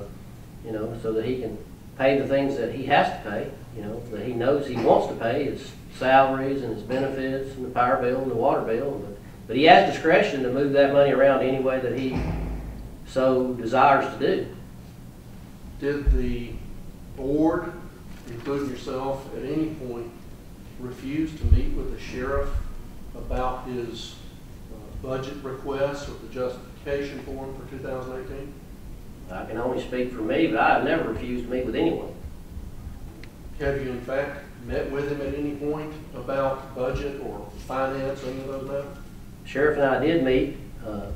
you know, so that he can pay the things that he has to pay, you know, that he knows he wants to pay, his salaries and his benefits and the power bill and the water bill. But, but he has discretion to move that money around any way that he so desires to do. Did the board, including yourself, at any point refuse to meet with the sheriff about his uh, budget request or the justification for him for 2018? I can only speak for me, but I have never refused to meet with anyone. Have you in fact met with him at any point about budget or finance, any of those matters? Sheriff and I did meet. Uh,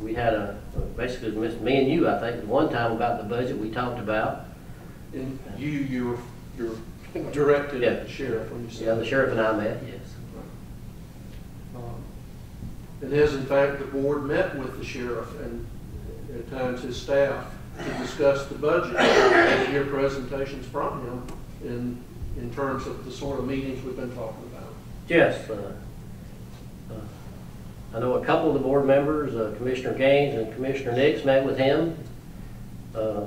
We had a, basically, it was me and you, I think, one time about the budget we talked about. And you, you were, you're directed at the sheriff when you said. Yeah, the sheriff and I met, yes. Um, And has in fact the board met with the sheriff and at times his staff to discuss the budget and hear presentations from him in, in terms of the sort of meetings we've been talking about. Yes. uh, I know a couple of the board members, uh, Commissioner Gaines and Commissioner Nix met with him. Uh,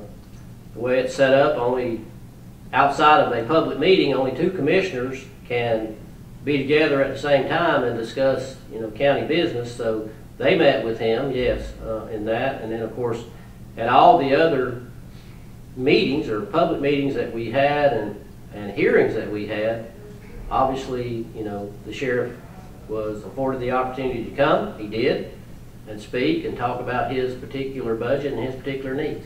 The way it's set up, only, outside of a public meeting, only two commissioners can be together at the same time and discuss, you know, county business. So they met with him, yes, uh, in that. And then, of course, at all the other meetings or public meetings that we had and, and hearings that we had, obviously, you know, the sheriff was afforded the opportunity to come, he did, and speak and talk about his particular budget and his particular needs.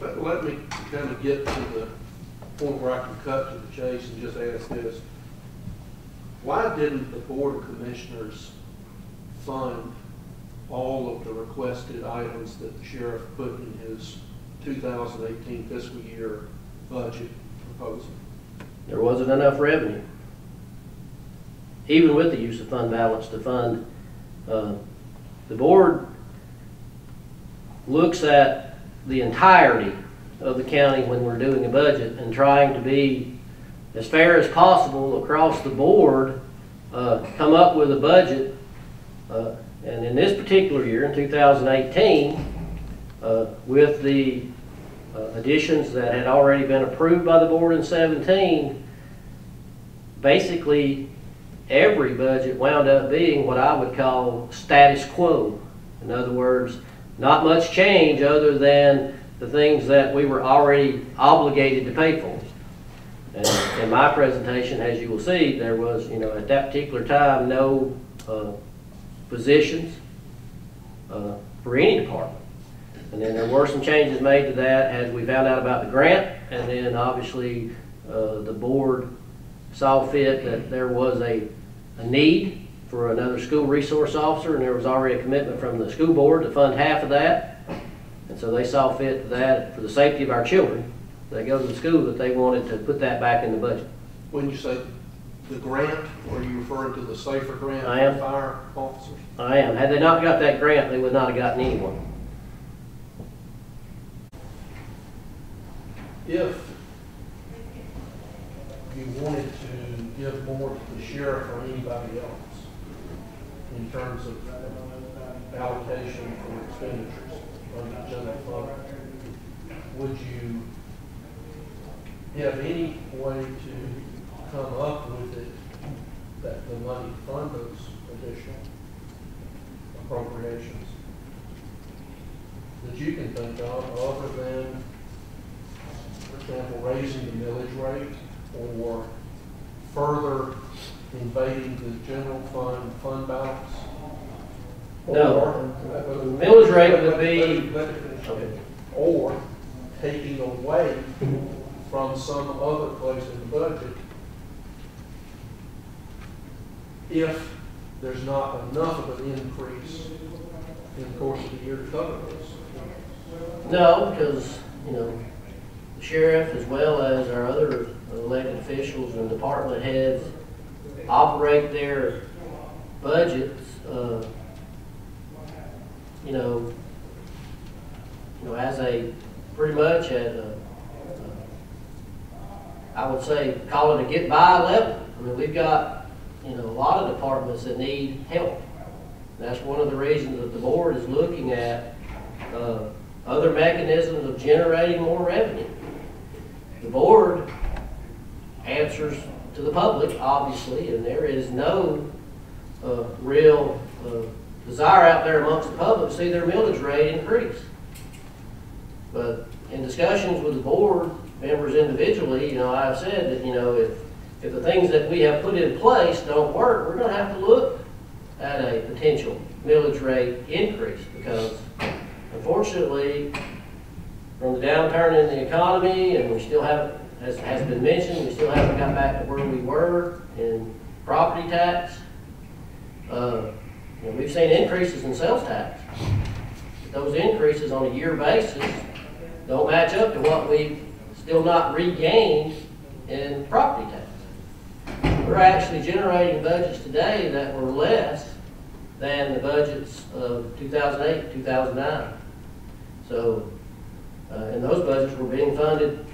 But let me kind of get to the point where I can cut to the chase and just ask this. Why didn't the Board of Commissioners fund all of the requested items that the sheriff put in his 2018 fiscal year budget proposal? There wasn't enough revenue. Even with the use of fund balance to fund, uh, the board looks at the entirety of the county when we're doing a budget and trying to be as fair as possible across the board, uh, come up with a budget. Uh, And in this particular year, in 2018, uh, with the uh, additions that had already been approved by the board in 17, basically, every budget wound up being what I would call status quo. In other words, not much change other than the things that we were already obligated to pay for. And in my presentation, as you will see, there was, you know, at that particular time, no uh, positions uh, for any department. And then there were some changes made to that as we found out about the grant, and then obviously, uh, the board saw fit that there was a, a need for another school resource officer, and there was already a commitment from the school board to fund half of that. And so they saw fit that for the safety of our children, that go to the school, that they wanted to put that back in the budget. When you say the grant, are you referring to the safer grant I am. for fire officers? I am. Had they not got that grant, they would not have gotten anyone. If you wanted to give more to the sheriff or anybody else in terms of allocation for expenditures, under the general fund, would you have any way to come up with it that the money fund those additional appropriations? That you can think of other than, for example, raising the millage rate or further invading the general fund, fund balance? No. Or- uh, The millage rate would be- Let me- let me finish. Okay. Or taking away from some other place in the budget if there's not enough of an increase in the course of the year to cover this. No, because, you know, the sheriff as well as our other elected officials and department heads operate their budgets, uh, you know, you know, as a, pretty much at a, I would say, call it a get-by level. I mean, we've got, you know, a lot of departments that need help. That's one of the reasons that the board is looking at, uh, other mechanisms of generating more revenue. The board answers to the public, obviously, and there is no, uh, real, uh, desire out there amongst the public to see their millage rate increase. But in discussions with the board members individually, you know, I've said that, you know, if, if the things that we have put in place don't work, we're gonna have to look at a potential millage rate increase, because unfortunately, from the downturn in the economy, and we still haven't, as has been mentioned, we still haven't got back to where we were in property tax. Uh, we've seen increases in sales tax. Those increases on a year basis don't match up to what we've still not regained in property tax. We're actually generating budgets today that were less than the budgets of 2008, 2009. So, uh, and those budgets were being funded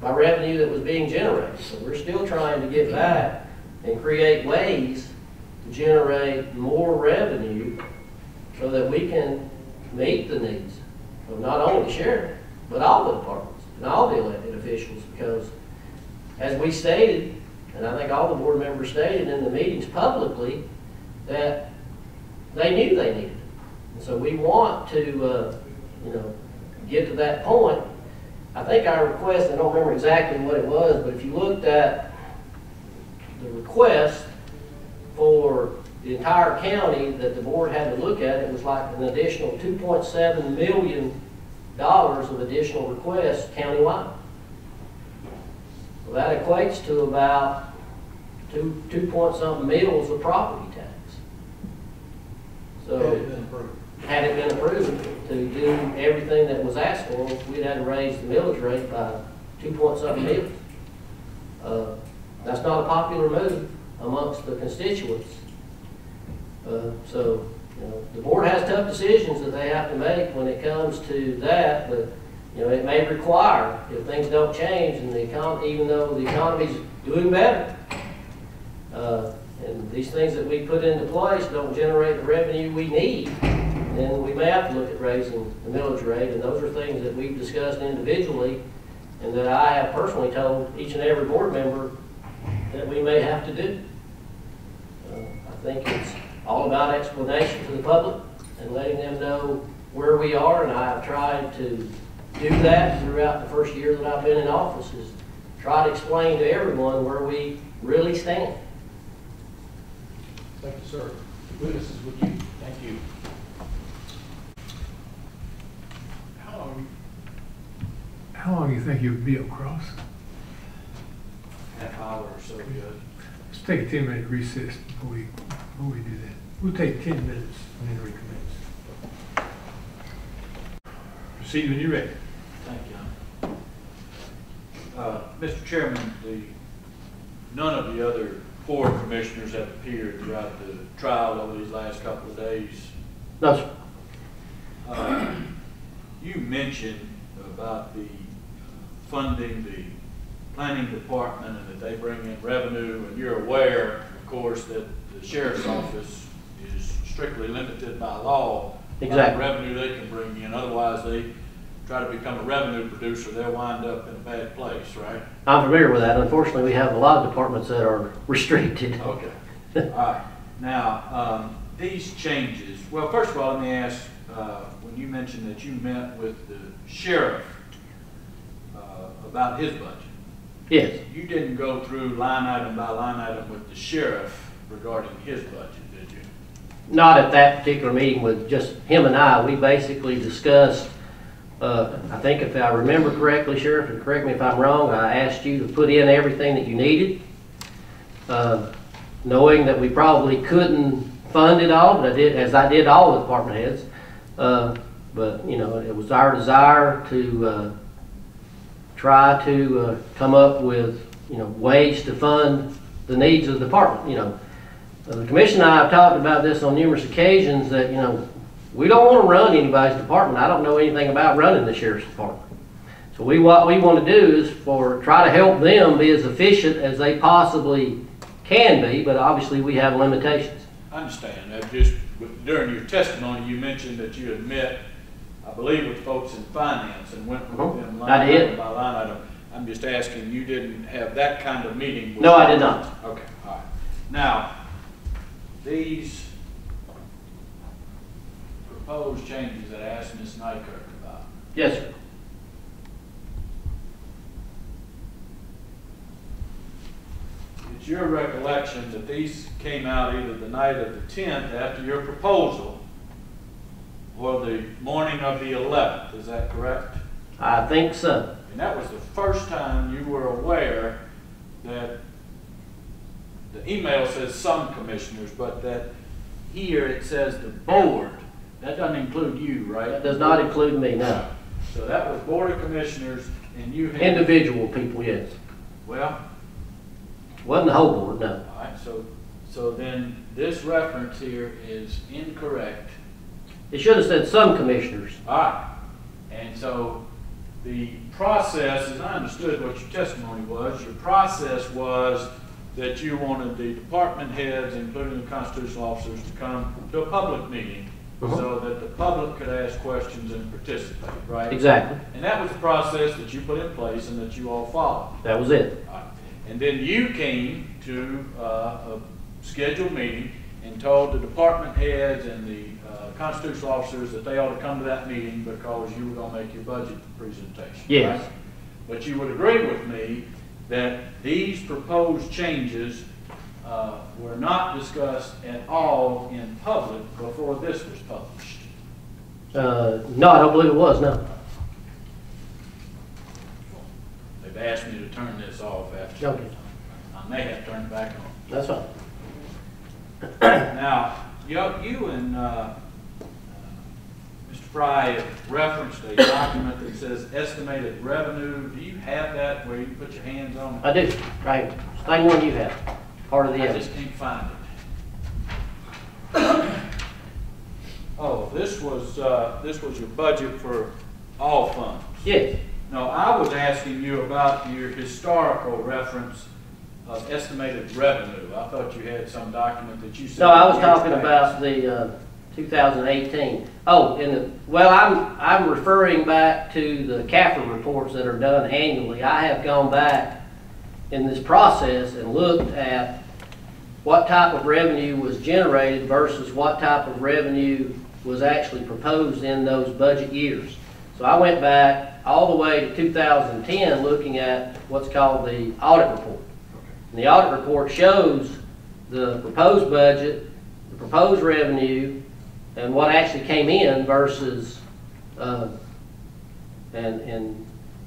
by revenue that was being generated. So we're still trying to get back and create ways to generate more revenue so that we can meet the needs of not only sheriff, but all the departments and all the elected officials. Because as we stated, and I think all the board members stated in the meetings publicly, that they knew they needed it. And so we want to, uh, you know, get to that point. I think our request, I don't remember exactly what it was, but if you looked at the request for the entire county that the board had to look at, it was like an additional two point seven million dollars of additional requests countywide. Well, that equates to about two, two point something mils of property tax. So Had it been approved. had it been approved to do everything that was asked for, we'd had to raise the millage rate by two point seven mils. Uh, That's not a popular move amongst the constituents. Uh, So, you know, the board has tough decisions that they have to make when it comes to that, but, you know, it may require, if things don't change and the econ, even though the economy's doing better, uh, and these things that we put into place don't generate the revenue we need, then we may have to look at raising the millage rate, and those are things that we've discussed individually, and that I have personally told each and every board member that we may have to do. Uh, I think it's all about explanation to the public and letting them know where we are, and I have tried to do that throughout the first year that I've been in office, is try to explain to everyone where we really stand. Thank you, sir. Witnesses, would you? Thank you. How long, How long do you think you'll be across? half hour or so, Judge? Let's take a ten minute recess before we, before we do that. We'll take ten minutes and then recommence. Proceed when you're ready. Thank you. Uh, Mr. Chairman, the, none of the other four commissioners have appeared throughout the trial over these last couple of days. No, sir. Uh, You mentioned about the funding, the planning department, and that they bring in revenue, and you're aware, of course, that the sheriff's office is strictly limited by law Exactly. The revenue they can bring in, otherwise they try to become a revenue producer, they'll wind up in a bad place, right? I'm familiar with that. Unfortunately, we have a lot of departments that are restricted. Okay. All right. Now, um, these changes, well, first of all, let me ask, uh, when you mentioned that you met with the sheriff uh, about his budget, Yes, you didn't go through line item by line item with the sheriff regarding his budget, did you? not at that particular meeting with just him and I. We basically discussed, uh, I think if I remember correctly, Sheriff, and correct me if I'm wrong, I asked you to put in everything that you needed. uh, Knowing that we probably couldn't fund it all, but I did, as I did all the department heads. Uh, But, you know, it was our desire to, uh, try to, uh, come up with, you know, ways to fund the needs of the department, you know. Uh, The commission and I have talked about this on numerous occasions, that, you know, we don't want to run anybody's department. I don't know anything about running the sheriff's department. So we, what we want to do is for, try to help them be as efficient as they possibly can be, but obviously we have limitations. I understand, just, during your testimony, you mentioned that you had met, I believe, with folks in finance and went with them. Uh-huh. I line item by line item. I'm just asking, you didn't have that kind of meeting? with- No, I did not. Okay, all right. Now, these proposed changes that I asked Ms. Neikirk about, Yes, sir. it's your recollection that these came out either the night of the tenth after your proposal or the morning of the eleventh, is that correct? I think so. And that was the first time you were aware that, the email says some commissioners, but that here it says the board. That doesn't include you, right? That does not include me, no. So that was board of commissioners and you had. Individual people, yes. Well, Wasn't the whole board, no. all right, so, so then this reference here is incorrect. It should have said some commissioners. All right, and so the process, as I understood what your testimony was, your process was that you wanted the department heads, including the constitutional officers, to come to a public meeting Uh-huh. so that the public could ask questions and participate, right? Exactly. And that was the process that you put in place and that you all followed. That was it. Right. And then you came to uh, a scheduled meeting and told the department heads and the uh, constitutional officers that they ought to come to that meeting because you were going to make your budget presentation. Yes. right? But you would agree with me that these proposed changes uh, were not discussed at all in public before this was published. Uh, no, I don't believe it was, no. They've asked me to turn this off after. Okay. I may have turned it back on. That's fine. Now, you, you and, uh, uh, Mr. Frey have referenced a document that says estimated revenue. Do you have that where you put your hands on it? I do, right. Same one you have, part of the I evidence. just can't find it. Oh, this was, uh, this was your budget for all funds. Yes, No, I was asking you about your historical reference of estimated revenue. I thought you had some document that you said. no, I was years talking past. about the, uh, 2018. Oh, in the, well, I'm, I'm referring back to the CAFR reports that are done annually. I have gone back in this process and looked at what type of revenue was generated versus what type of revenue was actually proposed in those budget years. So I went back all the way to 2010, looking at what's called the audit report. And the audit report shows the proposed budget, the proposed revenue, and what actually came in versus, uh, and, and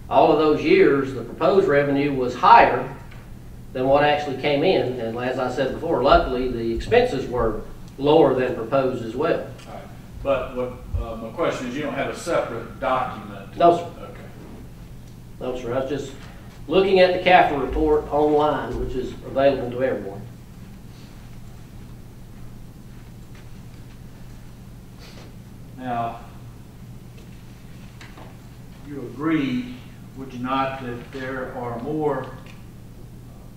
all of those years, the proposed revenue was higher than what actually came in. And as I said before, luckily, the expenses were lower than proposed as well. All right. But what, uh, my question is, you don't have a separate document? No, sir. Okay. No, sir, I was just looking at the CAFR report online, which is available to everyone. Now, you agree, would you not, that there are more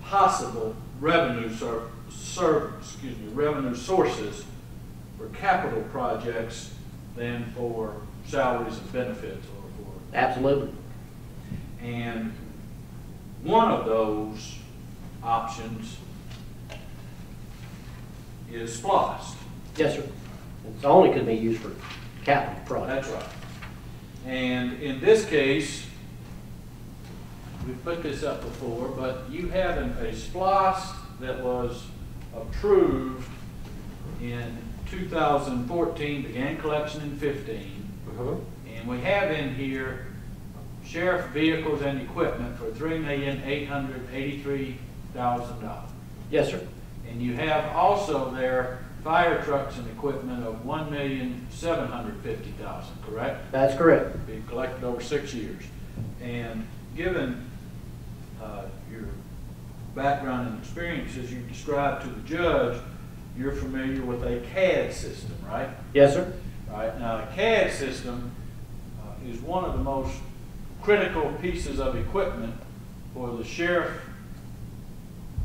possible revenue ser, ser, excuse me, revenue sources for capital projects than for salaries and benefits or for Absolutely. and one of those options is SPLOST. Yes, sir. It's only could be used for capital projects. That's right. And in this case, we've put this up before, but you have an- a SPLOST that was approved in 2014, began collection in 15. Mhm. And we have in here sheriff vehicles and equipment for three million eight hundred eighty-three thousand dollars. Yes, sir. And you have also there fire trucks and equipment of 1,750,000, correct? That's correct. Be collected over six years. And given uh, your background and experience, as you described to the judge, you're familiar with a CAD system, right? Yes, sir. Right, now, the CAD system uh, is one of the most critical pieces of equipment for the sheriff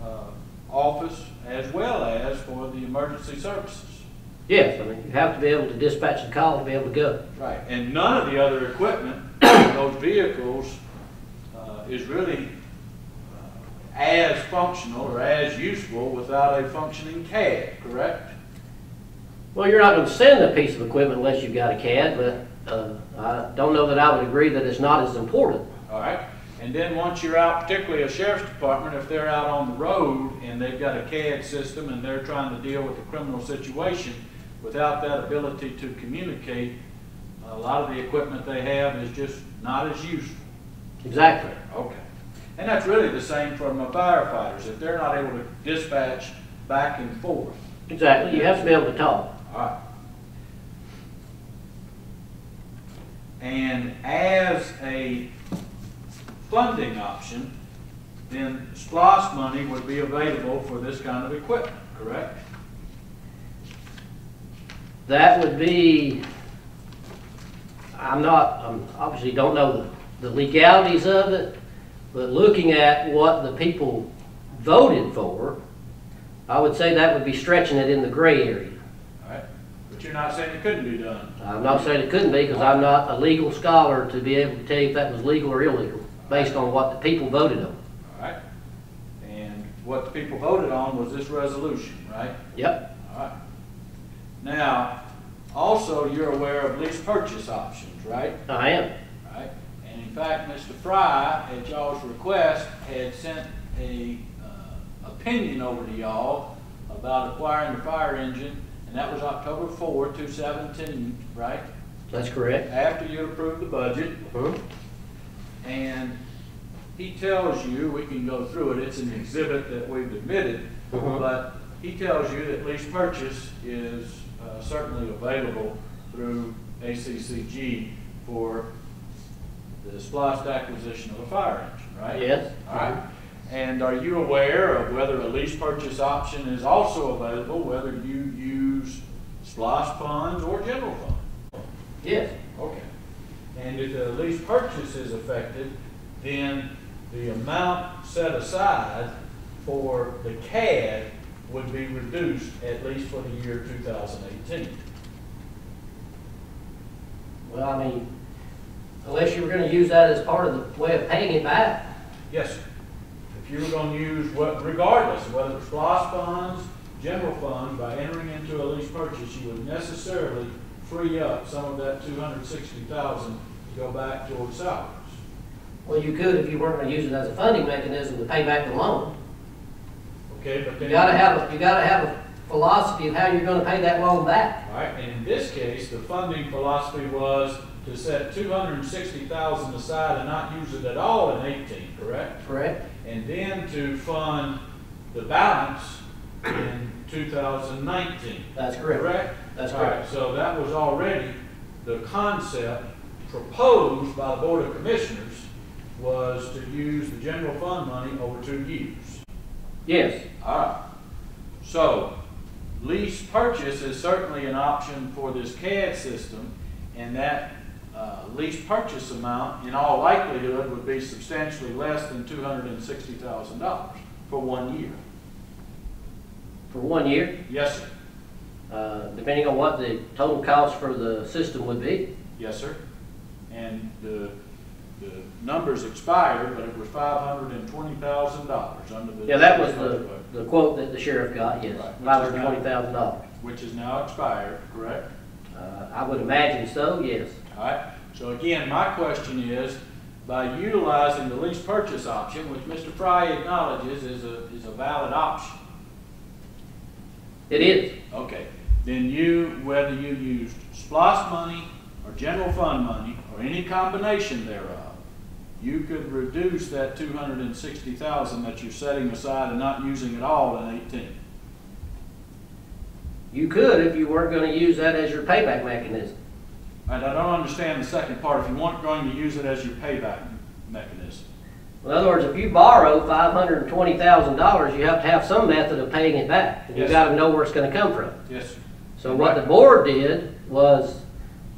uh, office as well as for the emergency services. Yes, I mean, you have to be able to dispatch the call to be able to go. Right. And none of the other equipment, those vehicles, uh, is really as functional or as useful without a functioning CAD, correct? Well, you're not going to send a piece of equipment unless you've got a CAD, but uh, I don't know that I would agree that it's not as important. All right, and then once you're out, particularly a sheriff's department, if they're out on the road and they've got a CAD system and they're trying to deal with a criminal situation, without that ability to communicate, a lot of the equipment they have is just not as useful. Exactly. Okay. And that's really the same for my firefighters, if they're not able to dispatch back and forth. Exactly. You have to be able to talk. All right. And as a funding option, then SPLOST money would be available for this kind of equipment, correct? That would be, I'm not, I obviously don't know the the legalities of it, but looking at what the people voted for, I would say that would be stretching it in the gray area. All right. But you're not saying it couldn't be done. I'm not saying it couldn't be, because I'm not a legal scholar to be able to tell you if that was legal or illegal, based on what the people voted on. All right. And what the people voted on was this resolution, right? Yep, All right. Now, also, you're aware of lease purchase options, right? I am. Right? And in fact, Mr. Frey, at y'all's request, had sent a, uh, opinion over to y'all about acquiring the fire engine, and that was October 4, 2017, right? That's correct. After you approved the budget, Hmm? and he tells you, we can go through it, it's an exhibit that we've admitted, Mhm. but he tells you that lease purchase is uh, certainly available through ACCG for the SPLOST acquisition of a fire engine, right? Yes. All right. And are you aware of whether a lease purchase option is also available, whether you use SPLOST funds or general fund? Yes. Okay. And if the lease purchase is affected, then the amount set aside for the CAD would be reduced at least for the year 2018. Well, I mean, unless you were gonna use that as part of the way of paying it back. Yes, sir. If you were going to use what, regardless whether it's SPLOST funds, general fund, by entering into a lease purchase, you would necessarily free up some of that 260,000 to go back towards salaries. Well, you could if you weren't gonna use it as a funding mechanism to pay back the loan. Okay, but You then. gotta have, a you gotta have a philosophy of how you're gonna pay that loan back. All right, and in this case, the funding philosophy was to set two hundred and sixty thousand aside and not use it at all in eighteen, correct? Correct? And then to fund the balance in two thousand nineteen, That's correct. correct? That's All right, correct. so that was already the concept proposed by the Board of Commissioners was to use the general fund money over two years. Yes. All right. So, lease purchase is certainly an option for this CAD system, and that uh, lease purchase amount, in all likelihood, would be substantially less than two hundred and sixty thousand dollars for one year. For one year? Yes, sir. uh, depending on what the total cost for the system would be. Yes, sir. And the, the numbers expired, but it was five hundred and twenty thousand dollars under the. Yeah, that was the, the quote that the sheriff got, yes, Right, five hundred twenty thousand dollars. Which is now expired, correct? Uh, I would imagine so, yes. All right, so again, my question is, by utilizing the lease purchase option, which Mr. Frey acknowledges is a, is a valid option, It is, okay, then you, whether you used SPLOST money or general fund money or any combination thereof, you could reduce that two hundred and sixty thousand that you're setting aside and not using at all in eighteen. you could if you weren't gonna use that as your payback mechanism. And I don't understand the second part, if you weren't going to use it as your payback mechanism. In other words, if you borrow five hundred and twenty thousand dollars, you have to have some method of paying it back. And you Yes. gotta know where it's gonna come from. Yes, sir. So what the board did was,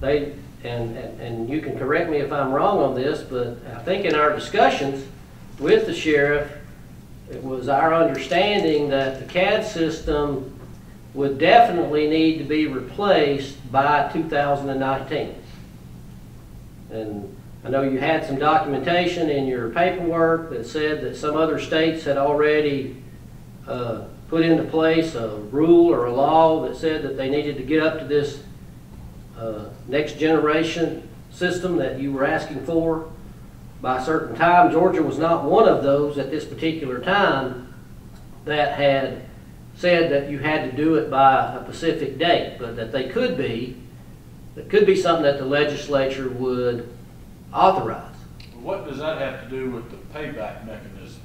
they, and, and, and you can correct me if I'm wrong on this, but I think in our discussions with the sheriff, it was our understanding that the CAD system would definitely need to be replaced by two thousand and nineteen. And I know you had some documentation in your paperwork that said that some other states had already, uh, put into place a rule or a law that said that they needed to get up to this uh, next generation system that you were asking for by a certain time. Georgia was not one of those at this particular time that had said that you had to do it by a specific date, but that they could be, that could be something that the legislature would authorize. What does that have to do with the payback mechanism?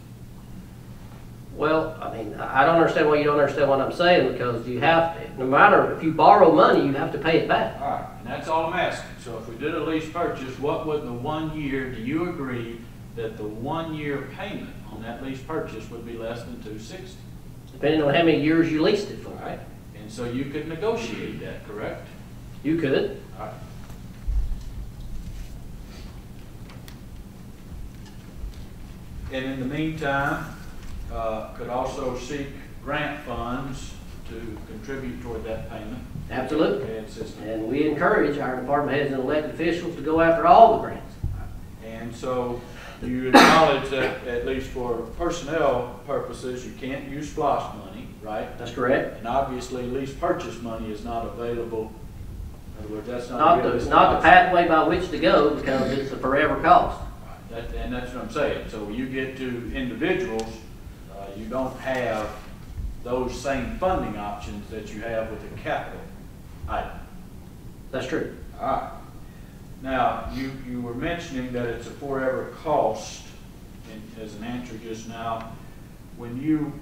Well, I mean, I don't understand why you don't understand what I'm saying, because you have, no matter, if you borrow money, you have to pay it back. All right, and that's all I'm asking. So if we did a lease purchase, what would the one year, do you agree that the one-year payment on that lease purchase would be less than two sixty? Depending on how many years you leased it for. right, and so you could negotiate that, correct? You could. All right. And in the meantime, uh, could also seek grant funds to contribute toward that payment. Absolutely. And we encourage our department heads and elected officials to go after all the grants. And so you acknowledge that at least for personnel purposes, you can't use SPLOST money, right? That's correct. And obviously lease purchase money is not available. In other words, that's not. Not the, not the pathway by which to go, because it's a forever cost. That, and that's what I'm saying. So when you get to individuals, uh, you don't have those same funding options that you have with a capital item. That's true. All right. Now, you, you were mentioning that it's a forever cost, and as an answer just now. When you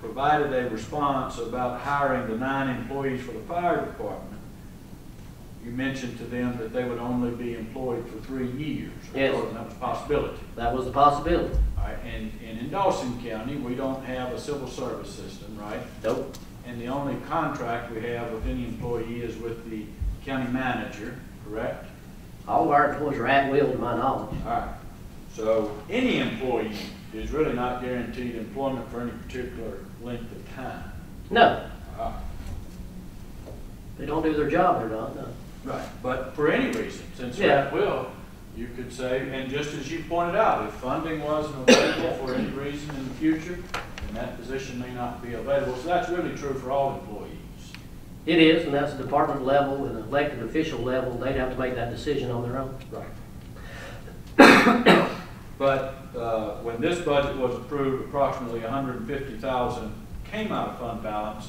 provided a response about hiring the nine employees for the fire department, you mentioned to them that they would only be employed for three years. Yes. That was a possibility. That was the possibility. All right, and, and in Dawson County, we don't have a civil service system, right? Nope. And the only contract we have with any employee is with the county manager, correct? All of our employees are at will, to my knowledge. All right, so any employee is really not guaranteed employment for any particular length of time. No, All right. they don't do their job, they're not, no. Right, but for any reason, since Yeah. that will, you could say, and just as you pointed out, if funding wasn't available for any reason in the future, then that position may not be available. So that's really true for all employees. It is, and that's a department level and elected official level, they'd have to make that decision on their own. Right. But uh, when this budget was approved, approximately hundred and fifty thousand came out of fund balance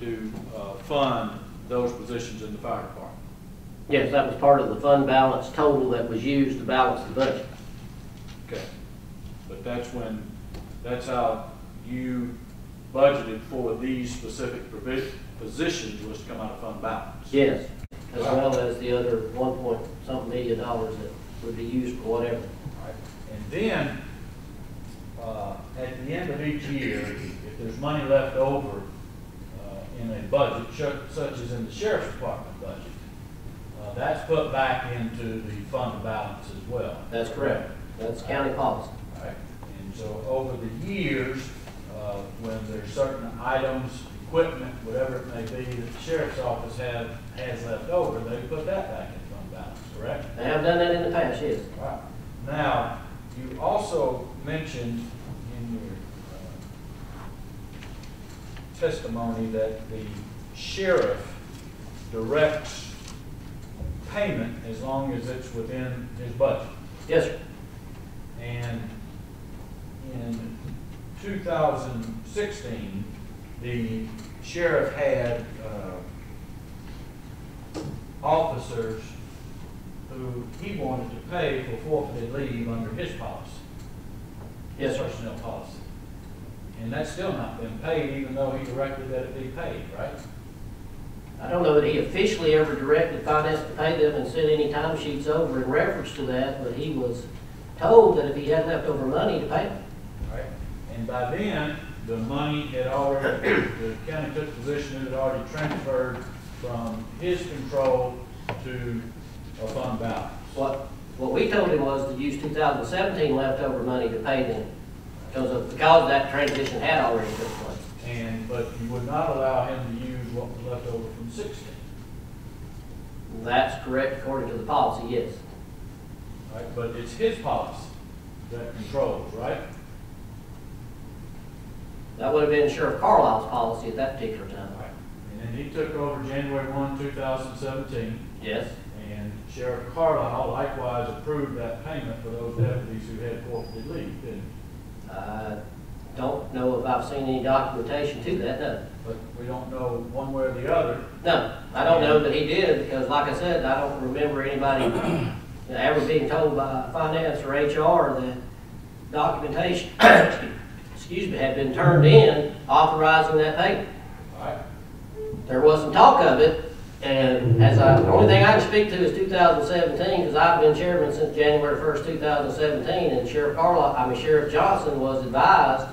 to uh, fund those positions in the fire department. Yes, that was part of the fund balance total that was used to balance the budget. Okay. But that's when, that's how you budgeted for these specific provi- positions was to come out of fund balance. Yes, as well as the other one point something million dollars that would be used for whatever. Right. And then, uh, at the end of each year, if there's money left over, uh, in a budget, su- such as in the sheriff's department budget, uh, that's put back into the fund balance as well. That's correct. That's county policy. Right. And so over the years, uh, when there's certain items equipment, whatever it may be, that the sheriff's office have, has left over, they put that back in fund balance, correct? They have done that in the past, yes. Right. Now, you also mentioned in your uh, testimony that the sheriff directs payment as long as it's within his budget. Yes, sir. And in 2016, the sheriff had uh, officers who he wanted to pay for forfeited leave under his policy. His personnel policy. And that's still not been paid, even though he directed that it be paid, right? I don't know that he officially ever directed finance to pay them and sent any timesheets over in reference to that, but he was told that if he had leftover money to pay them. Right. And by then, the money had already, the county took position, it had already transferred from his control to a fund balance. What, what we told him was to use 2017 leftover money to pay them, because of, because that transition had already took place. And, but you would not allow him to use what was left over from sixteen, That's correct according to the policy, yes. right? But it's his policy that controls, right? That would have been Sheriff Carlisle's policy at that particular time. Right. And then he took over January one, two thousand seventeen, Yes, and Sheriff Carlisle likewise approved that payment for those deputies who had forfeited leave, didn't he? I don't know if I've seen any documentation to that, no. But we don't know one way or the other. No, I don't know that he did, because like I said, I don't remember anybody ever being told by finance or HR that documentation, excuse me, had been turned in authorizing that payment. There was some talk of it, and as I, the only thing I can speak to is 2017, because I've been chairman since January 1st, 2017, and Sheriff Carlisle, I mean Sheriff Johnson was advised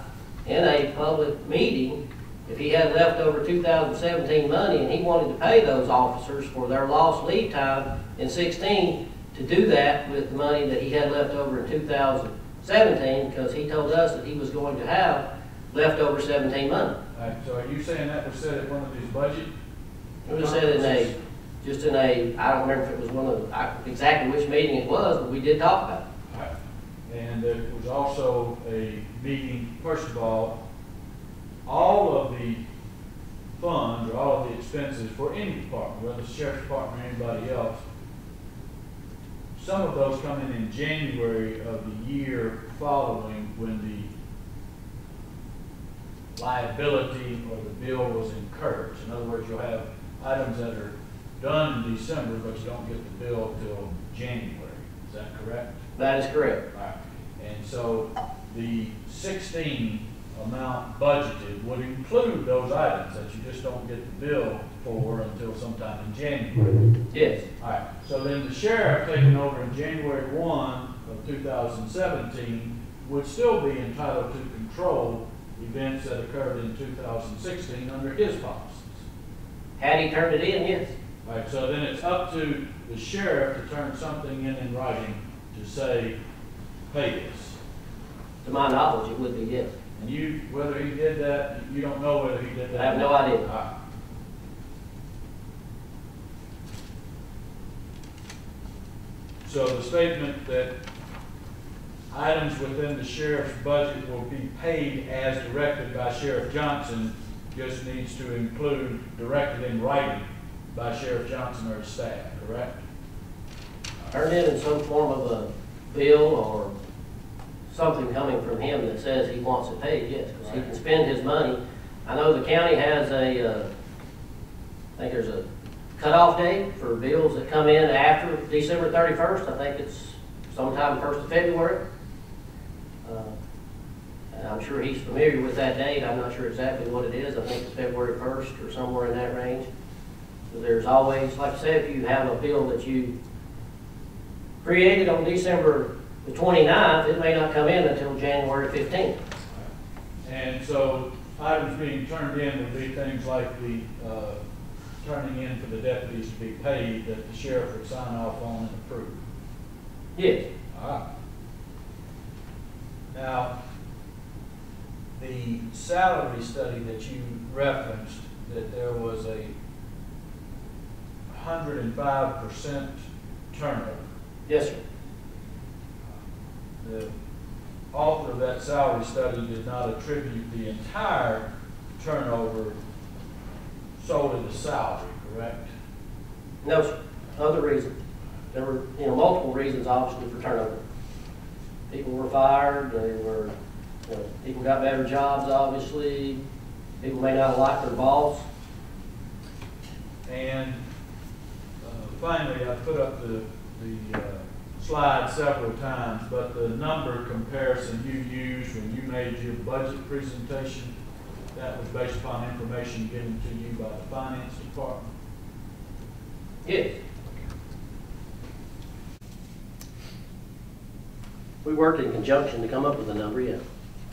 in a public meeting, if he had leftover 2017 money and he wanted to pay those officers for their lost leave time in 16, to do that with the money that he had left over in 2017, because he told us that he was going to have leftover 17 money. Right, so are you saying that was said at one of these budget? It was said in a, just in a, I don't remember if it was one of, I- exactly which meeting it was, but we did talk about it. Right. And there was also a meeting, first of all, all of the funds, or all of the expenses for any department, whether it's sheriff's department or anybody else, some of those come in in January of the year following when the liability or the bill was incurred. In other words, you'll have items that are done in December, but you don't get the bill till January. Is that correct? That is correct. Right, and so the sixteen amount budgeted would include those items that you just don't get the bill for until sometime in January. Yes, All right, so then the sheriff taking over in January one of two thousand seventeen would still be entitled to control events that occurred in two thousand sixteen under his policies. had he turned it in, yes. All right, so then it's up to the sheriff to turn something in in writing to say, pay this. To my knowledge, it would be yes. And you, whether he did that, you don't know whether he did that. I have no idea. Right. So the statement that items within the sheriff's budget will be paid as directed by Sheriff Johnson just needs to include directed in writing by Sheriff Johnson or his staff, correct? Turned in in some form of a bill or something coming from him that says he wants it paid, yes, because he can spend his money. I know the county has a, uh, I think there's a cutoff date for bills that come in after December thirty-first. I think it's sometime first of February. Uh, And I'm sure he's familiar with that date. I'm not sure exactly what it is. I think it's February first or somewhere in that range. So There's always, like I said, if you have a bill that you created on December the 29th, it may not come in until January fifteenth. And so items being turned in would be things like the, uh, turning in for the deputies to be paid that the sheriff would sign off on and approve. Yes, All right. Now, the salary study that you referenced, that there was a hundred and five percent turnover. Yes, sir. The author of that salary study did not attribute the entire turnover solely to salary, correct? No, sir. Other reasons. There were, you know, multiple reasons obviously for turnover. People were fired, they were, you know, people got better jobs, obviously. People may not like their boss. And uh, finally, I put up the, the uh, slide several times, but the number comparison you used when you made your budget presentation, that was based upon information given to you by the finance department. Yes. We worked in conjunction to come up with a number, yeah.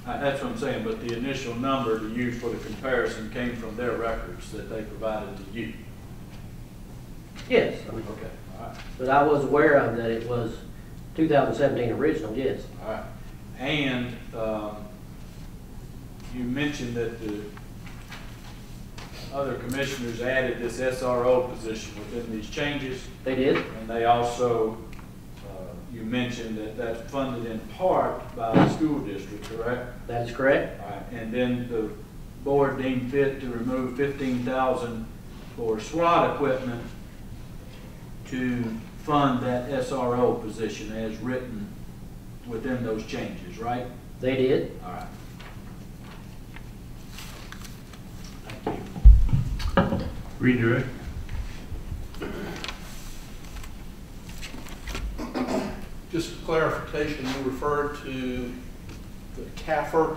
Uh, That's what I'm saying, but the initial number to use for the comparison came from their records that they provided to you. Yes, Okay, all right. but I was aware of that it was 2017 original, yes. All right, and, um, you mentioned that the other commissioners added this SRO position within these changes, They did? and they also, uh, you mentioned that that's funded in part by the school district, correct? That's correct? All right, and then the board deemed fit to remove fifteen thousand for SWAT equipment to fund that SRO position as written within those changes, right? They did? All right. Thank you. Redirect. Just for clarification, you referred to the CAFR,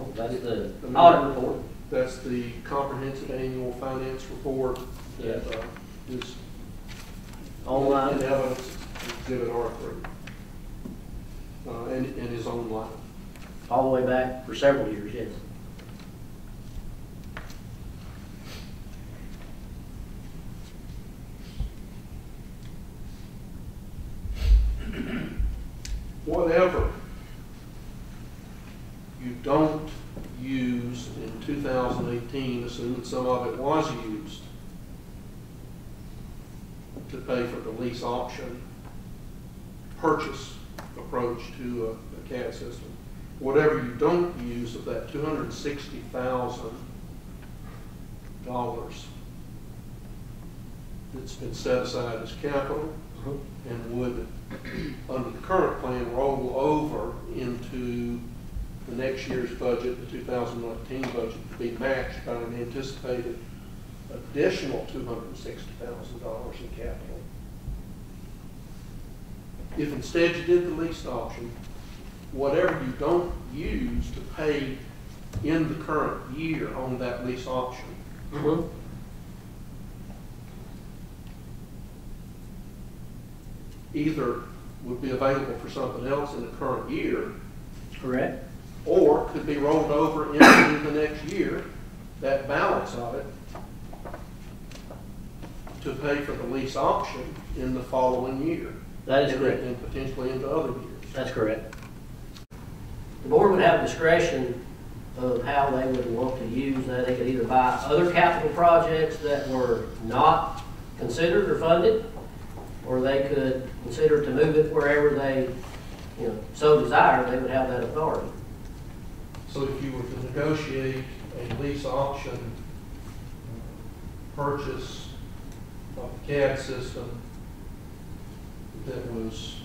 Oh, That's the audit report. that's the Comprehensive Annual Finance Report that uh, is Online. in evidence, exhibit R three. Uh, and, and is online. all the way back for several years, yes. whatever you don't use in 2018, assuming some of it was used pay for the lease option purchase approach to a, a CAD system. Whatever you don't use of that $260,000 that's been set aside as capital, uh-huh. and would, under the current plan, roll over into the next year's budget, the 2019 budget, to be matched by an anticipated additional $260,000 in capital. If instead you did the lease option, whatever you don't use to pay in the current year on that lease option, Mhm. either would be available for something else in the current year, Correct? or could be rolled over into the next year, that balance of it, to pay for the lease option in the following year. That is and- correct. And potentially into other years. That's correct. The board would have discretion of how they would want to use that. They could either buy other capital projects that were not considered or funded, or they could consider to move it wherever they, you know, so desire, they would have that authority. So if you were to negotiate a lease option uh, purchase of a CAD system that was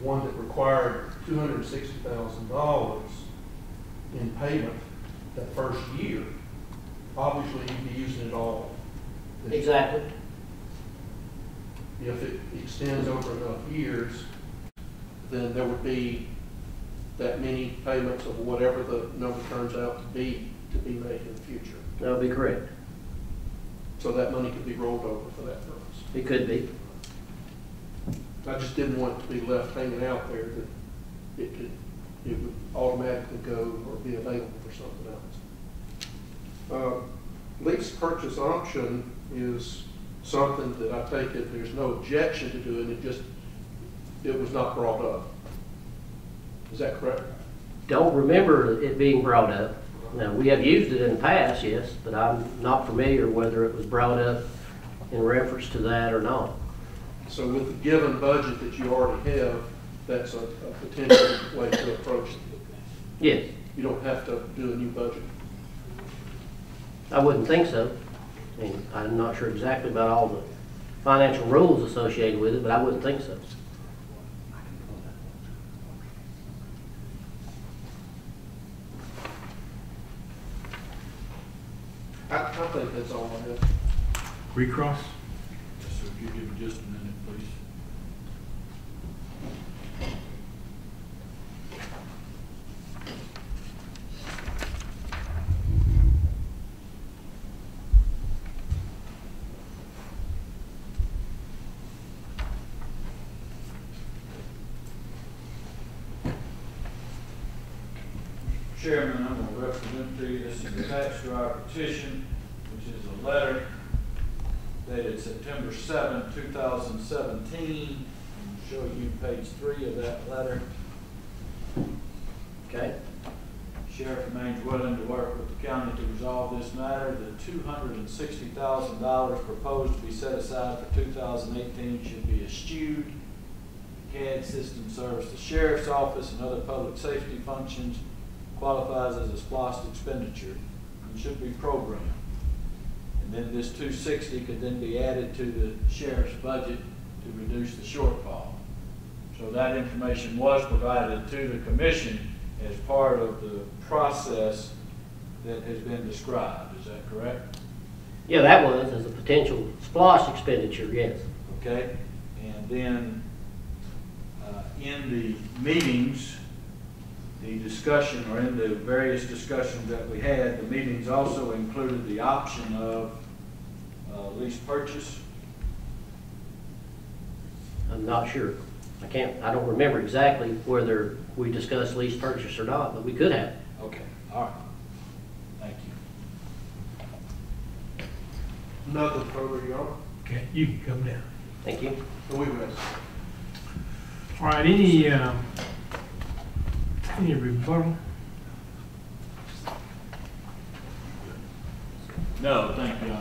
one that required two hundred and sixty thousand dollars in payment that first year, obviously you'd be using it all. Exactly. If it extends over enough years, then there would be that many payments of whatever the number turns out to be, to be made in the future. That would be correct. So that money could be rolled over for that purpose. It could be. I just didn't want it to be left hanging out there that it could, it would automatically go or be available for something else. Uh, Lease purchase option is something that I take it, there's no objection to doing, it just, it was not brought up. Is that correct? don't remember it being brought up. Now, we have used it in the past, yes, but I'm not familiar whether it was brought up in reference to that or not. So with the given budget that you already have, that's a, a potential way to approach it. Yes, You don't have to do a new budget. I wouldn't think so. I mean, I'm not sure exactly about all the financial rules associated with it, but I wouldn't think so. I, think that's all I have. Recross? So if you give me just a minute, please. Chairman, I'm going to represent to you, this is attached to our petition, which is a letter dated September 7, 2017. I'll show you page three of that letter. Okay? Sheriff remains willing to work with the county to resolve this matter. The $260,000 proposed to be set aside for 2018 should be eschewed. CAD system serves the sheriff's office and other public safety functions, qualifies as a SPLOST expenditure, and should be programmed. And then this two sixty could then be added to the sheriff's budget to reduce the shortfall. So that information was provided to the commission as part of the process that has been described, is that correct? Yeah, that was as a potential SPLOST expenditure, yes. Okay, and then, in the meetings, the discussion, or in the various discussions that we had, the meetings also included the option of uh, lease purchase. I'm not sure. I can't, I don't remember exactly whether we discussed lease purchase or not, but we could have. Okay, all right. Thank you. Nothing further, Your Honor. Okay, you can come down. Thank you. We rest. All right, any, um, any rebuttal? No, thank you.